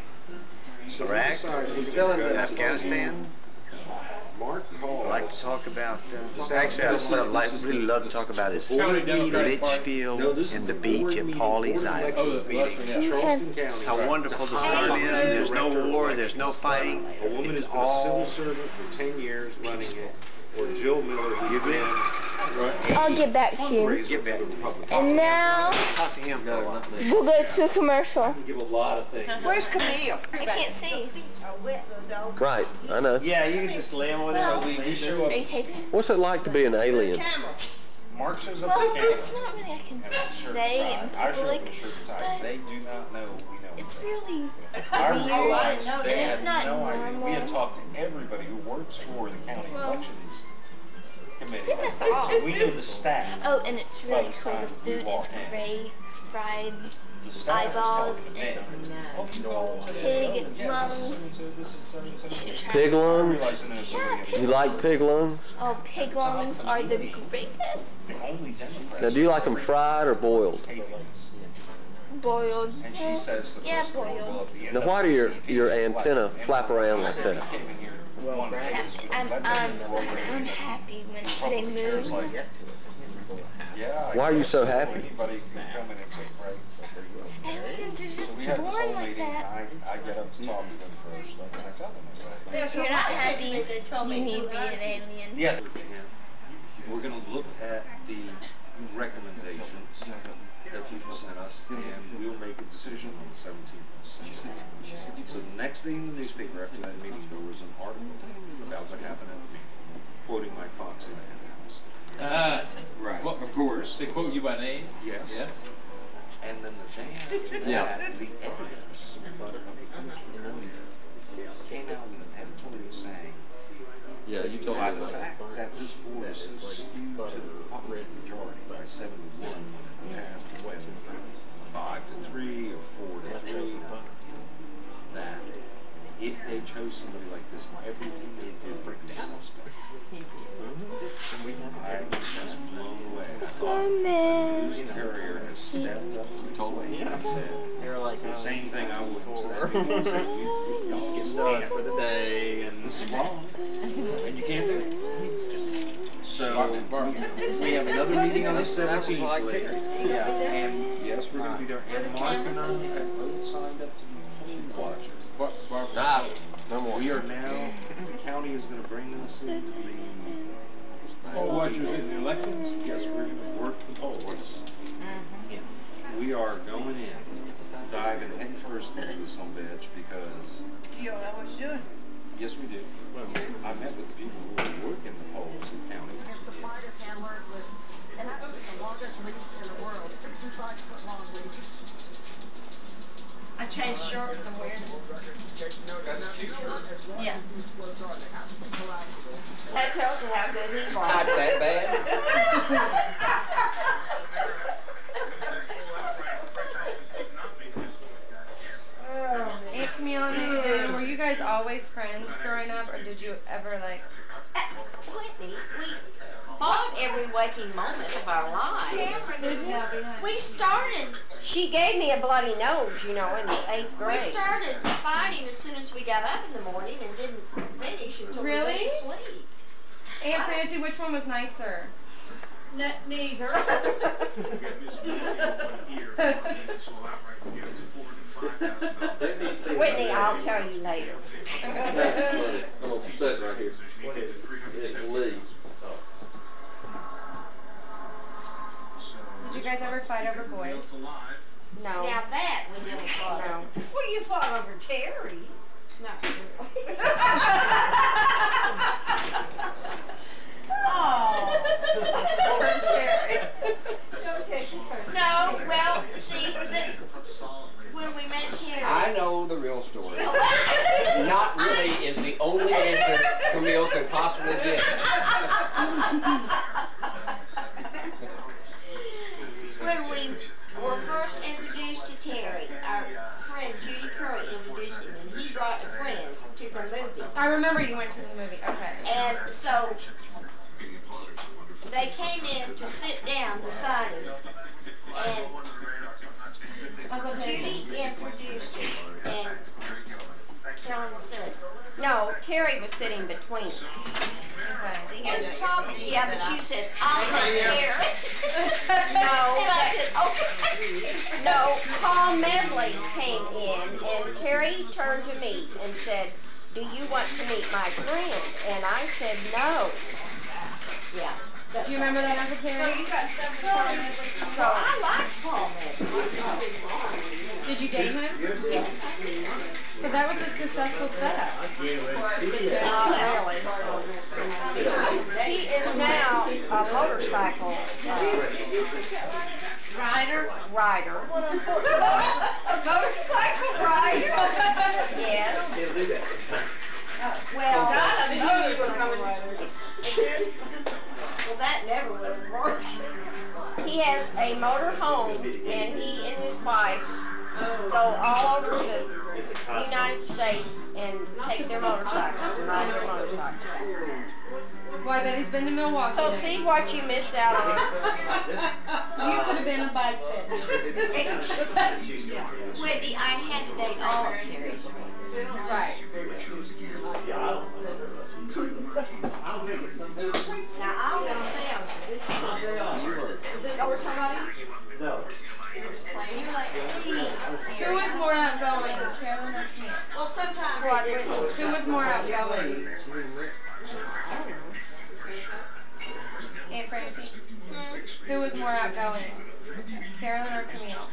Iraq, and Afghanistan. I'd like to talk about, uh, actually, I- I'd like, really love to talk about is Litchfield and the beach at Pawleys Island. How wonderful the sun is, and there's no war, there's no fighting. A woman It's who's been a civil all servant for 10 years running it, or Jill Miller who's been I'll get back to you. Get back. And now Talk to him for a we'll go to a commercial. give a lot of things. Where's Camille? I can't see. Right, I know. Yeah, you can just lay him with Well, it. Are you taping? What's it like to be an alien? Mark shows up Well, at the it's not really I can say in I show up public, at shirt but. They do not know. It's really I weird. realized and they it's had not no idea. We had talked to everybody who works for the county Well, elections committee. I think that's all. So we know the staff. Oh, and it's really cool. The food is walk in. great. Fried The eyeballs and them. Oh, you know all about it. pig Yeah, this is lungs. so-and-so, this is so-and-so. You should try Pig lungs? I realize I know somebody Yeah, You like pig lungs? Oh, pig lungs are the greatest. The only Democrat. Now, do you like them fried or boiled? Boiled. And she says the yeah, first one will boiled. Now, why do your, NAACP your is antenna flap around like that? One days I'm, I'm, veteran I'm, I'm happy when they move. Why are you so happy? Anybody can come in and take break. but there you go. Aliens are just we have this born like meeting, that. I, I get up to talk to them first, like, and I tell them, I say, If you're not happy, you need to be an alien. Yeah. We're gonna look at the recommendations and we'll make a decision on the 17th of December. So the next thing in the newspaper after that meeting, there was an article about what happened at the meeting, quoting my Fox in the House. Ah, right. Well, of course. They quote you by name? Yes. Yeah. And then the day [laughs] after that, yeah. the evidence about came out in an editorial saying, yeah, you told me the fact that this board is so skewed to the popular majority by 71 three or four to three, that if they chose somebody like this, everything they did would be suspect. Mm-hmm. I was just blown away. I thought, Snowman. Bruce has stepped up to the plate and said, You're like the oh, how same he's thing I would before. say. People say, you, you, Just you getting done for the day and This is wrong, [laughs] and you can't do it. So, we have another meeting on the seventeenth. Yeah, and yes, we're gonna be there, and Mark and I have both signed up to be poll watchers. Ah, no more. We are now, the county is gonna bring us into the. Poll watchers in the elections? Yes, we're gonna work the polls. We are going in, diving headfirst into this some bitch because, You don't know what you're doing. yes, we do. Well, I met with the people who are working the polls in the county. And I was the longest lead in the world, 65 foot long lead. I changed shirts I'm wearing this. That's cute shirt. Yes. That tells you how good he was. Not that bad. [laughs] Aunt Camille and Aunt Ann, were you guys always friends growing up, or did you ever like? Uh, Whitney, we fought every waking moment of our lives. Did you? We started She gave me a bloody nose, you know, in the eighth grade. We started fighting as soon as we got up in the morning and didn't finish until we Really? went to sleep. Aunt Francie, which one was nicer? N- neither. [laughs] [laughs] Whitney, I'll tell you later. I'm gonna right here. It's Lee. Did you guys ever fight over boys? No. Now that we never fought No. over. Well, you fought over Terry. No. oh. Poor Terry. Don't take it personally. No, well, see, the, when we met Terry. I know the real story. [laughs] Not really is the only answer Camille could possibly give. [laughs] when we were first introduced to Terry, our friend Judy Curry introduced him, and he brought a friend to the movie. I remember you went to the movie. Okay. And so they came in to sit down beside us, and Uncle Judy introduced us, and Kellen said, No, Terry was sitting between us. "He was talking, yeah, but you said I'll take Terry." No, [laughs] and I said, "Okay." No, Paul Medley came in and Terry turned to me and said, Do you want to meet my friend? And I said, No. Yeah. Do you remember that, Uncle Terry? So you got stuff with Paul Medley? So I like Paul Medley. Did you date him? Yes. So that was a successful setup. Not really. He is now a motorcycle uh, Rider? rider. A motorcycle rider? Yes. Well, God, I I knew knew you you were were going going Well, that never would have worked. He has a motor home and he and his wife go all over the United States and take their motorcycles and ride their motorcycles. Well, I bet he's been to Milwaukee. So see what you missed out on. You could have been a bike fit. Whitney, I had to date all of Terry's. Right. Now, I'm going to say I was a good friend. Is this what we're talking about? No. You were like, please, Terry. Who was more outgoing, Carolyn or Camille? Well, sometimes What, they didn't. Who was more outgoing? Who was more outgoing? Carolyn or Camille?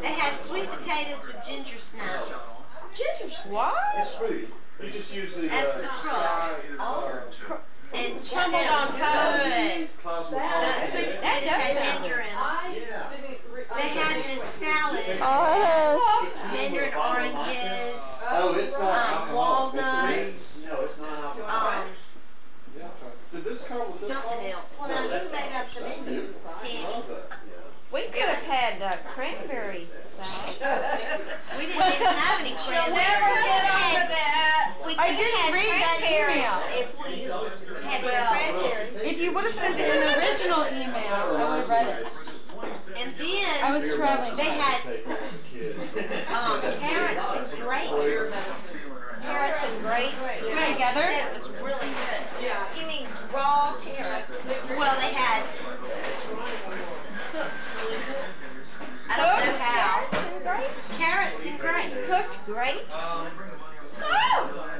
They had sweet potatoes with ginger snaps. Ginger snaps? What? It's fruity. You just use the. As uh, the crust. Oh. And she Crumbled said it on good. toast. The sweet potatoes had ginger in them. They had this salad. Oh, Mandarin oranges. Oh, it's not um, alcohol. walnuts. No, it's not alcohol. Um, Did this come with this something else. So who made up the menu? We could have had uh, cranberry salad. [laughs] We didn't even have any She'll cranberries. never get over that. We I didn't read that cranberries email. If we had cranberries. If you would have sent it in the original email, I would have read it. And then I was traveling. they had um, carrots and grapes. Carrots and grapes. Right, Together? She it was really good. Yeah. You mean raw carrots? Well, they had s- cooks. I don't know how. Carrots and grapes? Carrots and grapes. Cooked grapes? Oh!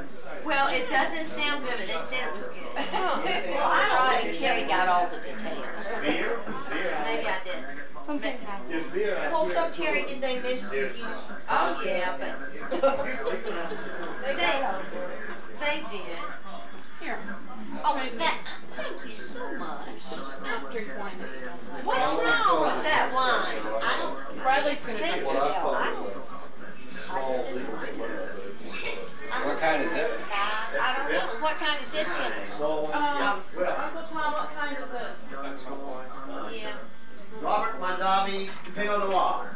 Well, it doesn't sound good, but they said it was good. [laughs] Well, I don't think Terry got all the details. Beer? Beer. Maybe I did. Something happened. There's beer. Well, here. so Terry, did they miss you? Oh, yeah, but [laughs] they, they did. Here. Oh, that, thank you so much. What's wrong with that wine? I don't, Bradley's gonna for drink Bill. I don't, I just didn't like it. What kind is this? I don't know. What kind is this, Jennifer? Um, Robert Mondavi,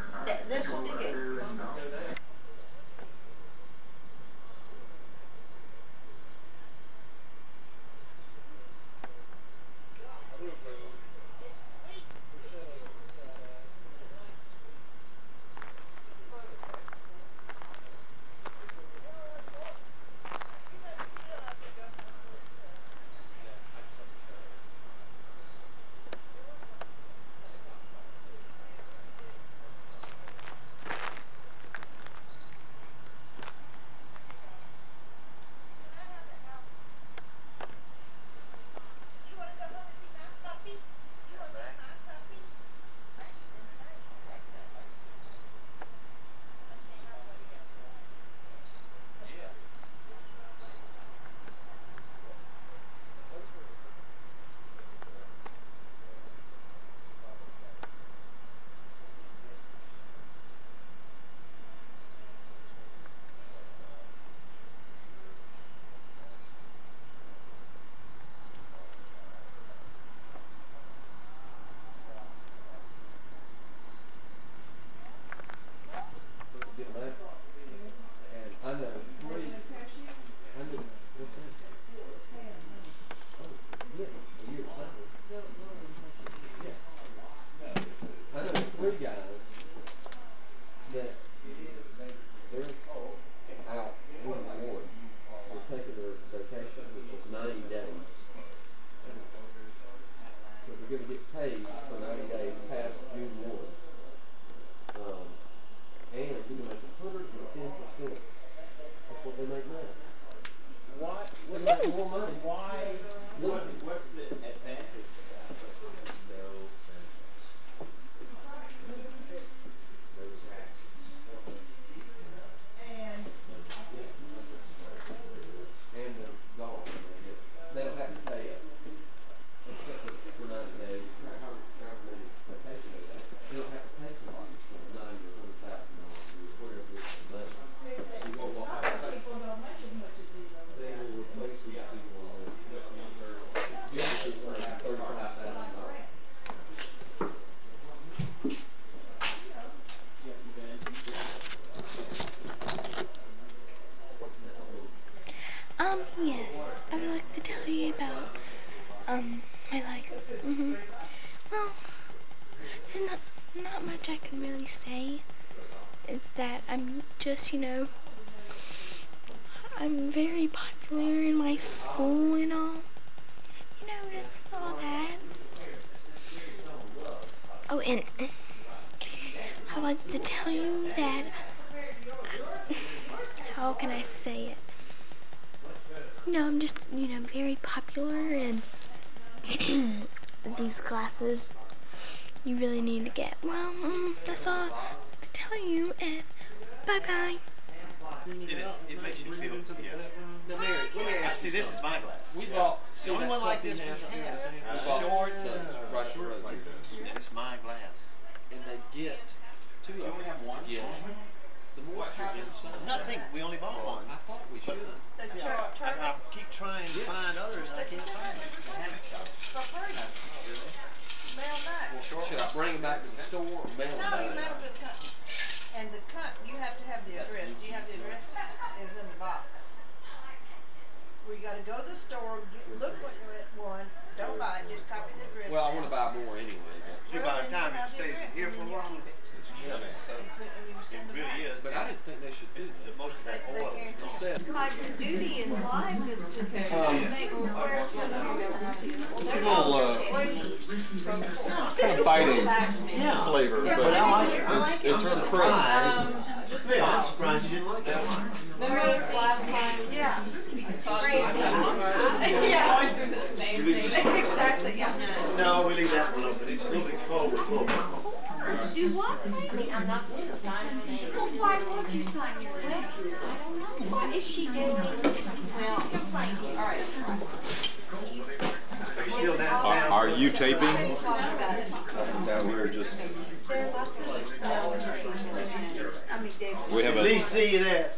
bye bye. It, it makes you feel, yeah. Now, Mary, let me ask See, this is my glass. We bought. The only one like this we have. We bought Short, the right the like this. It's my glass. And they get two of them. Get the moisture inside. Nothing. We only bought one. I thought we should. See, I, I, I keep trying to find others and I can't find them. Mail back. Should I bring them back to the store or mail them No, you mail it to the company. And the cut, you have to have the address. Do you have the address? It was in the box. Where you gotta go to the store, get, look what you're at one, don't buy it, just copy the address. Well, I want to buy more anyway. But See, by the time it have the stays here for a you while, keep it. Yeah, so And you send it it really back. is. But I didn't think they should do that. Most of that They oil. guarantee It says My duty in life is to Um, make squares for the It's a little uh, kind of biting flavor, But but I like it. it's, it's I'm crisp. Surprised. Yeah, I'm surprised you didn't like that one. Remember last time? Yeah. Crazy. [laughs] Yeah. Going through the same thing. [laughs] exactly, yeah. No, we leave that one open. It's a little bit cold with cold. Do what, Crazy? I'm not going to sign her name. Well, why won't you sign your name? I don't know. What is she doing? Well, she's complaining. All right. Are you still down? Are, are you taping? Talk. No, we're just. There are lots of smells. I mean, David. We have At a. least see you there.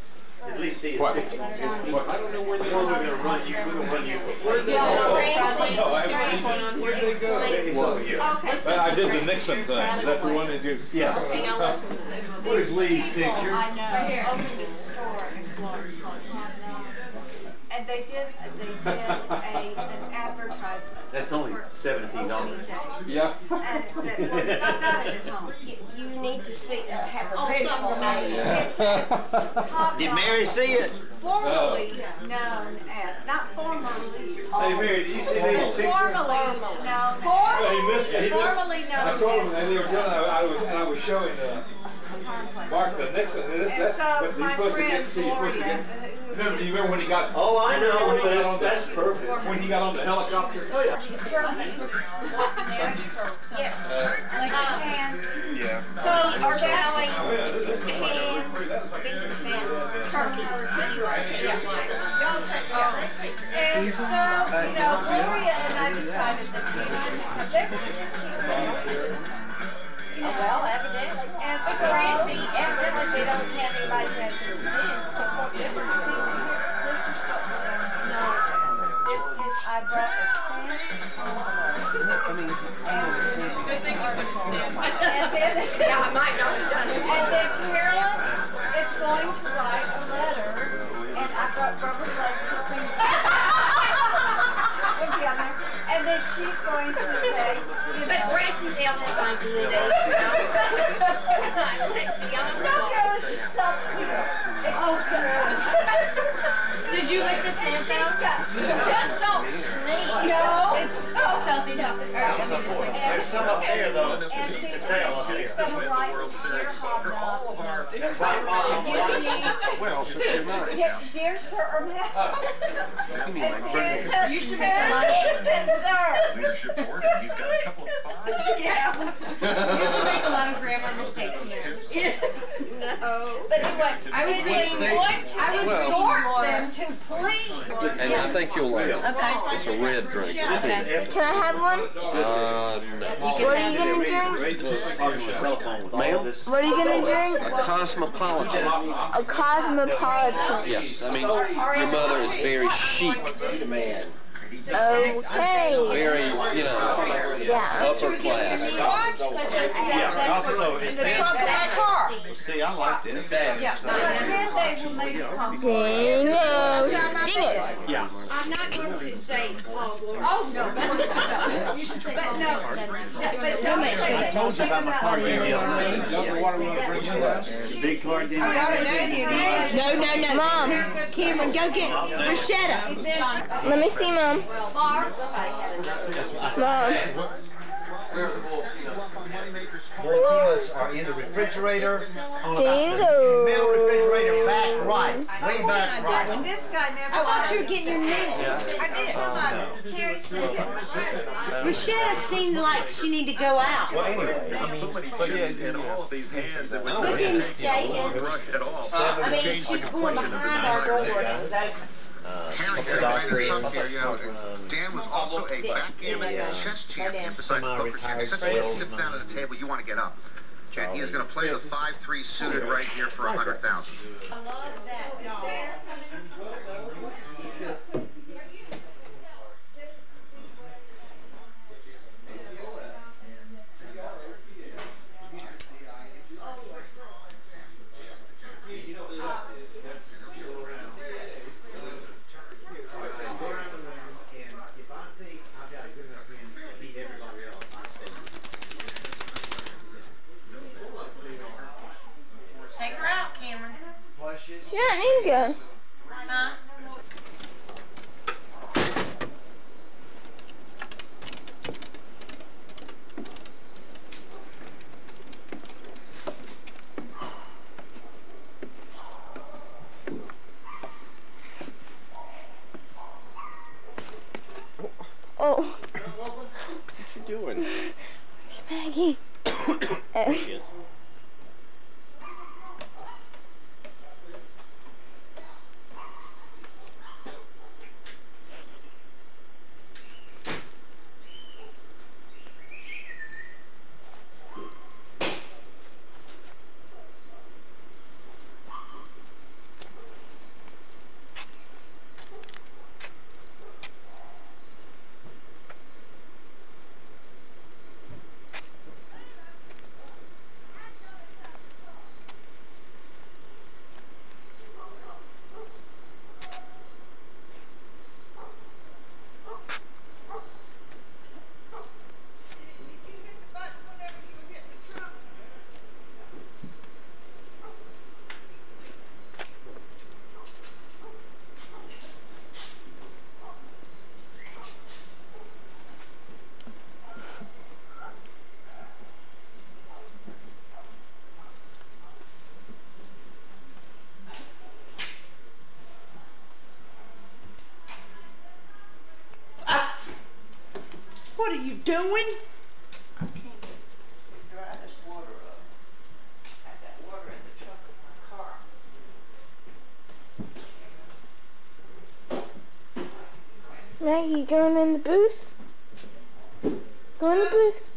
At least see you What? I don't know where they are. We're gonna run you, we're gonna run you. Where'd they No, I haven't seen Where'd they go? It's over here. But I did the Nixon thing. Is that the one that you? Yeah. Hang on, listen. Where's Lee's picture? I know. Opened a store in Florence called And they did, they did a, an advertisement. That's only seventeen dollars. Yeah. And it said, well, I got it at home. You, you need to see, uh, have a Oh, visual. something. It says, Did Mary see it? Formerly known as, not formerly. Hey, Mary, did you see these pictures? Formerly known as. He missed it. He missed- known I told him, and they were telling, I I was, and I was showing, uh, Mark the Nixon, this, And that's, so what he's my supposed to friend get, see, he's supposed to Gloria, get. Who Remember, you remember when he got? Oh, I when he got know, on that's, the- that's perfect. When he got on the helicopter? Oh, yeah. Yes. Like a can. Yeah. So are selling Oh, yeah, this is like- canned beef and turkeys to you right there. Y'all take, y'all take pictures. And so, you know, Gloria and I decided that we would, they're going to just keep. You know, Well, evidently. and It's so, is something. Oh, good. Did you lick the stamp out? Just don't sneeze. No. It's oh, selfie no. There's some up there, though. And see, tail up she's there. dear hobnob. That white bottom on the right. Well, but you're not. Dear, dear sir, You mean like breakfast? you should make a lot of. Leadership board, and he's got a couple of fives. Yeah. You should make a lot of grammar mistakes here. [laughs] No. But anyway, I was it being is to I was being exhort more- them to please. And I think you'll like it. Okay. It's a red drink. Can I have one? Uh, no. What are you gonna drink? Ma'am? What are you gonna drink? A cosmopolitan. A cosmopolitan. Yes, that means your mother is very chic. man. Okay. Very, you know, Yeah. upper class. Yeah, also, In the trunk of my car. See, I like this. Yeah, then they will it. Dingo. Dingo. Yeah. I'm not going to say, oh, oh, no, but, no, you should say, but no, but don't make sure I told you about my card game the other day. The big card game. No, no, no. Mom. Cameron, go get Rashetta. Let me see, Mom. Mom. Boiled peanuts are in the refrigerator on the middle refrigerator back right, way oh, back right. This guy never. I thought you were getting your minutes. Yeah. I did. Terry said. Rashetta seemed like she needed to go out. Well, anyway, I mean, But yeah, in all of these hands, it was We didn't stay in. rush at all. I mean, she was going behind our door and it was open. Harrington ran the truck here, you. Dan was also a backgammon chess champion besides poker champion. Since when he sits down at a table, you want to get up. And he is going to play the 5-3 suited right here for a 100000 I love that dog. If I think I've got a good enough hand to beat everybody else, I stay. Take her out, Cameron. Flushes. She doesn't need to go. Huh? Oh, What you doing? where's Maggie? [coughs] oh. Maggie, going in the booth? Go in the booth.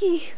Maggie.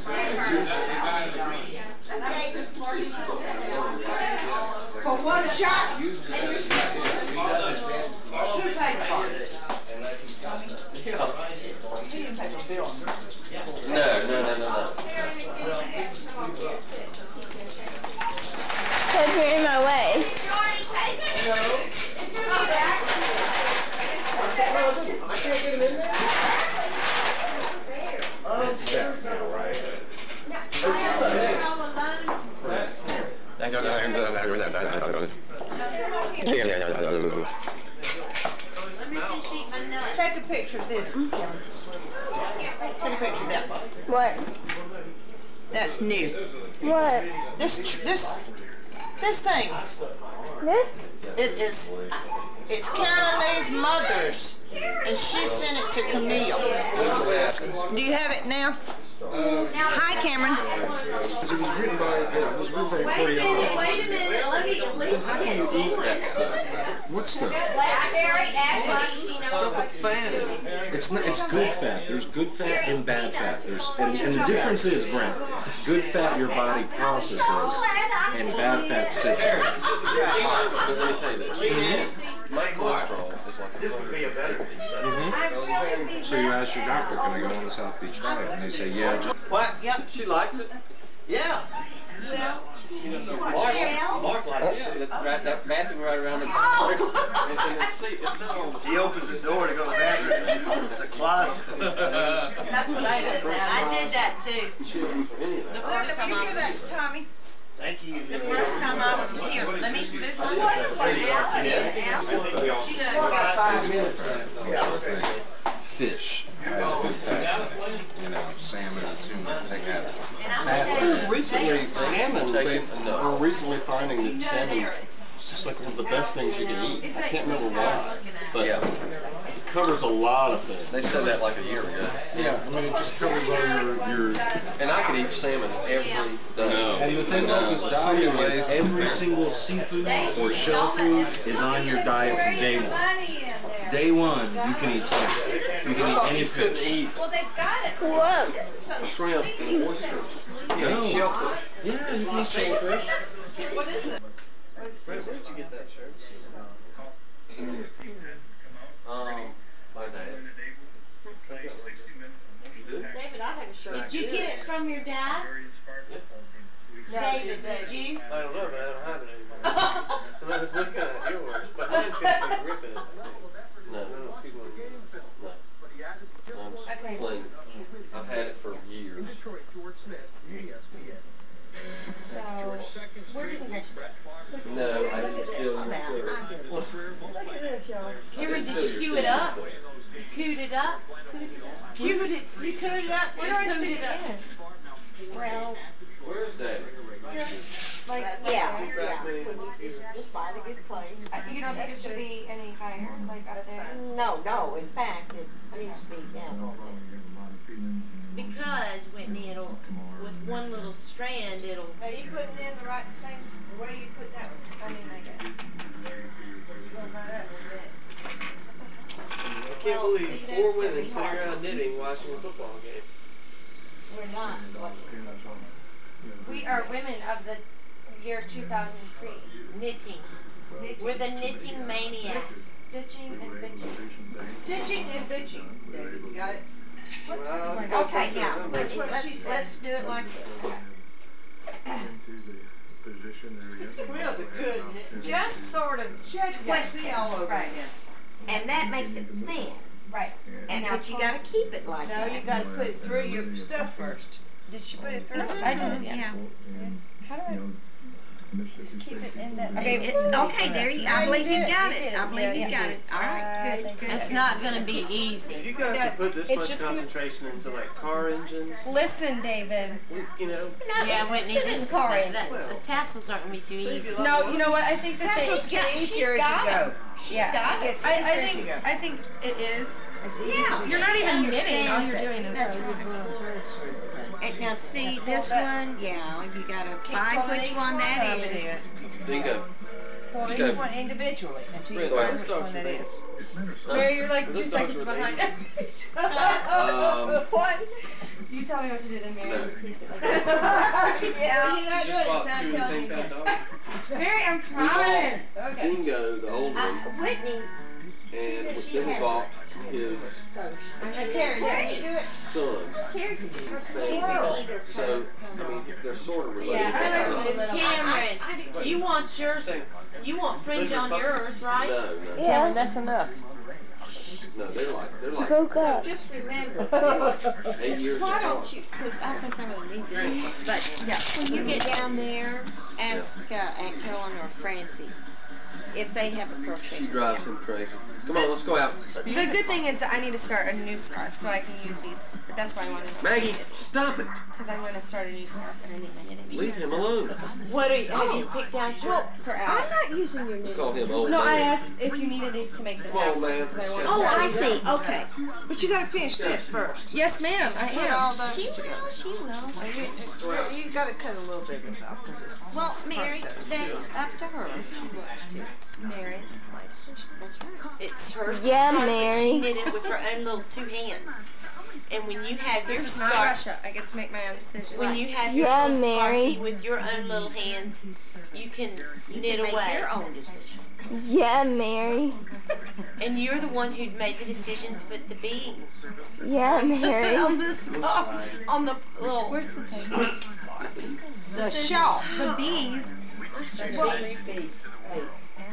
For one shot? Who paid for it? He didn't pay no bill. No, no, no, no, no. Because you're in my way. I can't get him in there. It's set now, right? Take a picture of this. Take a picture of that one. What? That's new. What? This, tr- this, this thing. This? It is, it's Caroline's mother's, and she sent it to Camille. Do you have it now? Hi, Cameron. Because it was written by, yeah, it was written by a Wait a choreographer. minute, wait a minute, let me at least How can you eat that stuff? What stuff? Stuff with fat in it. It's not, it's good fat. There's good fat and bad fat. There's and, and the difference is, Brent, good fat your body processes, and bad fat sits there. But let me tell you this. My cholesterol is like a hundred. Mhm. So you ask your doctor, can I go on the South Beach diet? And they say, yeah, just What? Yep. She likes it. Yeah. Mark, Mark likes it. Yeah, that, right, that bathroom right around the. And, and it's, see, it's not on the He opens the door to go to the bathroom. It's a closet. That's what I did now. I did that too. She don't use any of The that. first time I was that to Tommy. Thank you. The first time I was here, let me move my five minutes. Fish has good fats. You know, salmon and tuna, they have fats it. Recently, salmon, they are recently finding that salmon is just like one of the best things you can eat. I can't remember why, but it covers a lot of things. They said that like a year ago. Yeah, I mean, it just covers all your, your And I could eat salmon every day. And the thing about this diet is every single seafood or shellfood is on your diet from day one. Day one, you can eat salmon. You can eat any fish. Well, they've got it. Whoa. Shrimp and oysters. You can shellfish. Yeah, you can eat shellfish. What is it? Where, where'd you get that shirt? Um, my dad. David, I have a shirt. Did you get it from your dad? David, did you? I don't know, but I don't have it anymore. [laughs] and I was looking at yours, but mine's got a big rip it. No, no, no, see one. No. Mine's Okay. clean. I've had it for years. So, where do you think I should? No, I didn't steal your shirt. Look at this, y'all. Cameron, did you cue it up? Cooed it up? Cooed it. You cooed it up? Where do I stick it in? Well, Where's Dad? just like, Yeah. yeah. Just, just find a good place. You don't think it should be any higher, like up there? No, no, in fact, it needs to be down a little bit. Because, Whitney, it'll, with one little strand, it'll. Are you putting in the right, same, way you put that one? I mean, I guess. We'll find out in a minute. I can't Well, believe see, four women be sitting around knitting watching a football game. We're not. We are women of the year 2003. Knitting. We're the knitting We're maniacs. stitching and bitching. Stitching and bitching. David, you got it? Well, let's go Okay, to now, the That's what let's, let's do it like this. Quill's a good knit. Just sort of. She had Quincy all over Right. again. And that makes it thin. Right. And, Now but you gotta keep it like No, that. you gotta put it through your stuff first. Did she put it through? Uh-huh. I did, yeah. Yeah. How do I? Just keep it in that. Okay, it- okay, there you, I believe you did got you it. I believe you Yeah, got it. All right, good, good. It's not gonna be If easy. you guys Yeah, could put this it's much just gonna- concentration into like car engines, Listen, David. you know, Not Yeah, Whitney, interested in this, car that, engines. that, the tassels aren't gonna be too easy. No, you know what? I think that Tassels they. get she's easier as got you go. 'em. She's Yeah. got It it. I, I easier as you think. I think it is. Yeah, You're not even knitting. All you're doing is. That's right. And now see this that- one, yeah, you gotta Keep find pulling which each one that of it is. in. Dingo. Pull each one individually until you Wait, wait, find which one that to. Mary, you're like two seconds behind. Um, [laughs] What? You tell me what to do, then Mary No. repeats it like [laughs] yeah, this. you're not doing it. swap It's not two of the telling same you kind this. of [laughs] dog. Mary, I'm trying. Okay. Dingo, the old one, Whitney, and then we bought his Now, Terry, now you do it. son. So, I mean, they're sort of related. Yeah, Cameron, you want yours, you want fringe on yours, right? No, no, Cameron, that's enough. No, they're like, they're like Broke up. Just remember, [laughs] eight years why old. don't you, because I think I'm gonna need this, but yeah, when you get down there, ask uh, Aunt Carolyn or Francie if they have a crochet. She drives him crazy. Come on, let's go out. The good thing is that I need to start a new scarf so I can use these. But that's why I want to know. Maggie, stop it. Because I'm going to start a new scarf. And I need, I need, I Leave him alone. What are you, have you picked out your, For I'm not using your new. Call him old No, I asked if you needed these to make the Come on, tassels. I want Oh, oh, I see, okay. But you gotta finish this first. Yes, ma'am, I Put am. all those She together. will, she will. You, you, you gotta cut a little bit of this off because it's. Well, Mary, that's up to her if she wants to. Mary, this is my decision. That's right. it's her Yeah, scarf that she Mary. knitted with her own little two hands. And when you have your This is not scarf, Russia. I get to make my own decisions. when you have your Yeah, little Mary. scarfie with your own little hands, you can knit Make away. your own decision. Yeah, Mary. And you're the one who made the decision to put the beads Yeah, [laughs] Mary. on the scarf, on the little. Where's the thing? The shawl. The bees.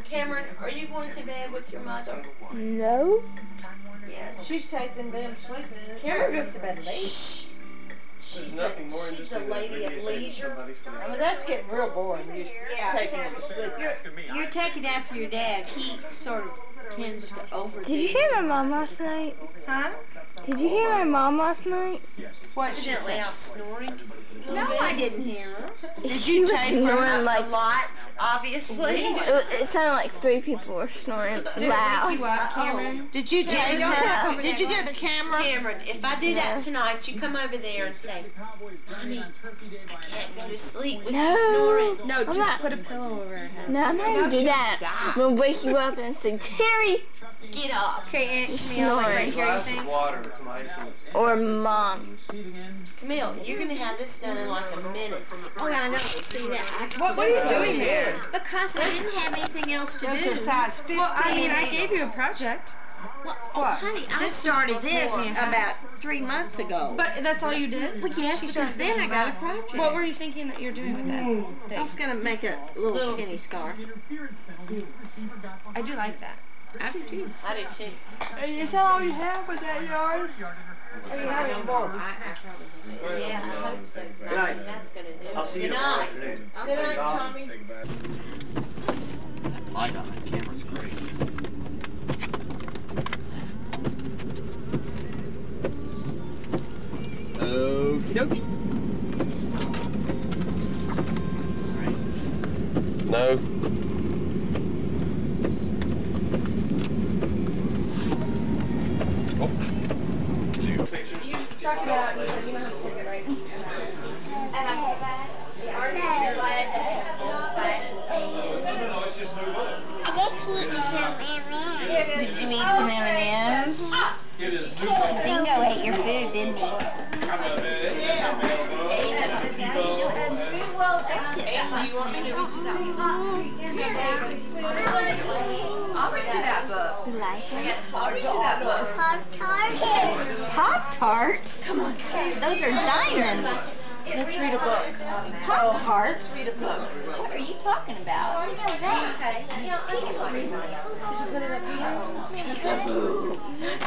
Cameron, are you going to bed with your mother? No. Yes. She's taking them sleeping Cameron goes to bed late. She's nothing a, more she's a lady of videotaping leisure. somebody. I mean, that's getting real boring. You Yeah. taking them to sleep. You're taking after your dad. He sort of tends to overdo. Did you hear my mom last night? Huh? Did you hear my mom last night? What did she Evidently, say? I'm snoring. a No. I didn't hear her. Did She you was tape her snoring up like- a lot? Obviously. It, it sounded like three people were snoring Did it loud. wake you up, Cameron? Did you Yeah, take don't her? talk over Did you get the camera? Cameron, if I do that tonight, you come over there and say, Mommy, I can't go to sleep with you snoring. No, I'm just not- put a pillow over her head. No, I'm not gonna do that. I'm gonna wake you up and say, Terry Get up. Okay, Aunt You're Camille, like right snoring. here, you Glass of think? water with some ice in it. or Mom. Camille, you're going to have this done in like a minute. Oh, yeah, I know. See that? I, What, what are you doing there? Because I didn't have anything else to Those do. are size 15 Well, I mean, I gave you a project. Well, oh, What? honey, I This was started this before. about three months ago. But that's all you did? well, yes, because then I got a project. What were you thinking that you're doing with that I was gonna make a little, Little- skinny scarf. I do like that. I do too. I do too. Is that all you have with that yard? Or you have any more? Yeah, I hope so. 'cause I Good night. think that's going to do I'll it. see you Good night. Good night, Tommy. That light on that camera's great. Okie dokie. No. Stuck it out and you said you don't have to take it right. And uh, I I just eat some M&M's. Did you eat oh, some M&M's? Dingo ate your food, didn't he? Do you want me to read you that I'll read you that book. You like it? I'll read you that book. Pop-Tarts? Pop-Tarts? Come on. Those are diamonds. Let's read a book. Pop-Tarts? Let's read a book. What are you talking about? Oh, okay. Yeah, I can read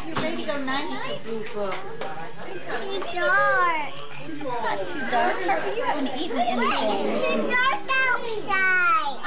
You ready to go night-night? It's too dark. It's not too dark, Harper. You haven't eaten anything. It's too dark outside.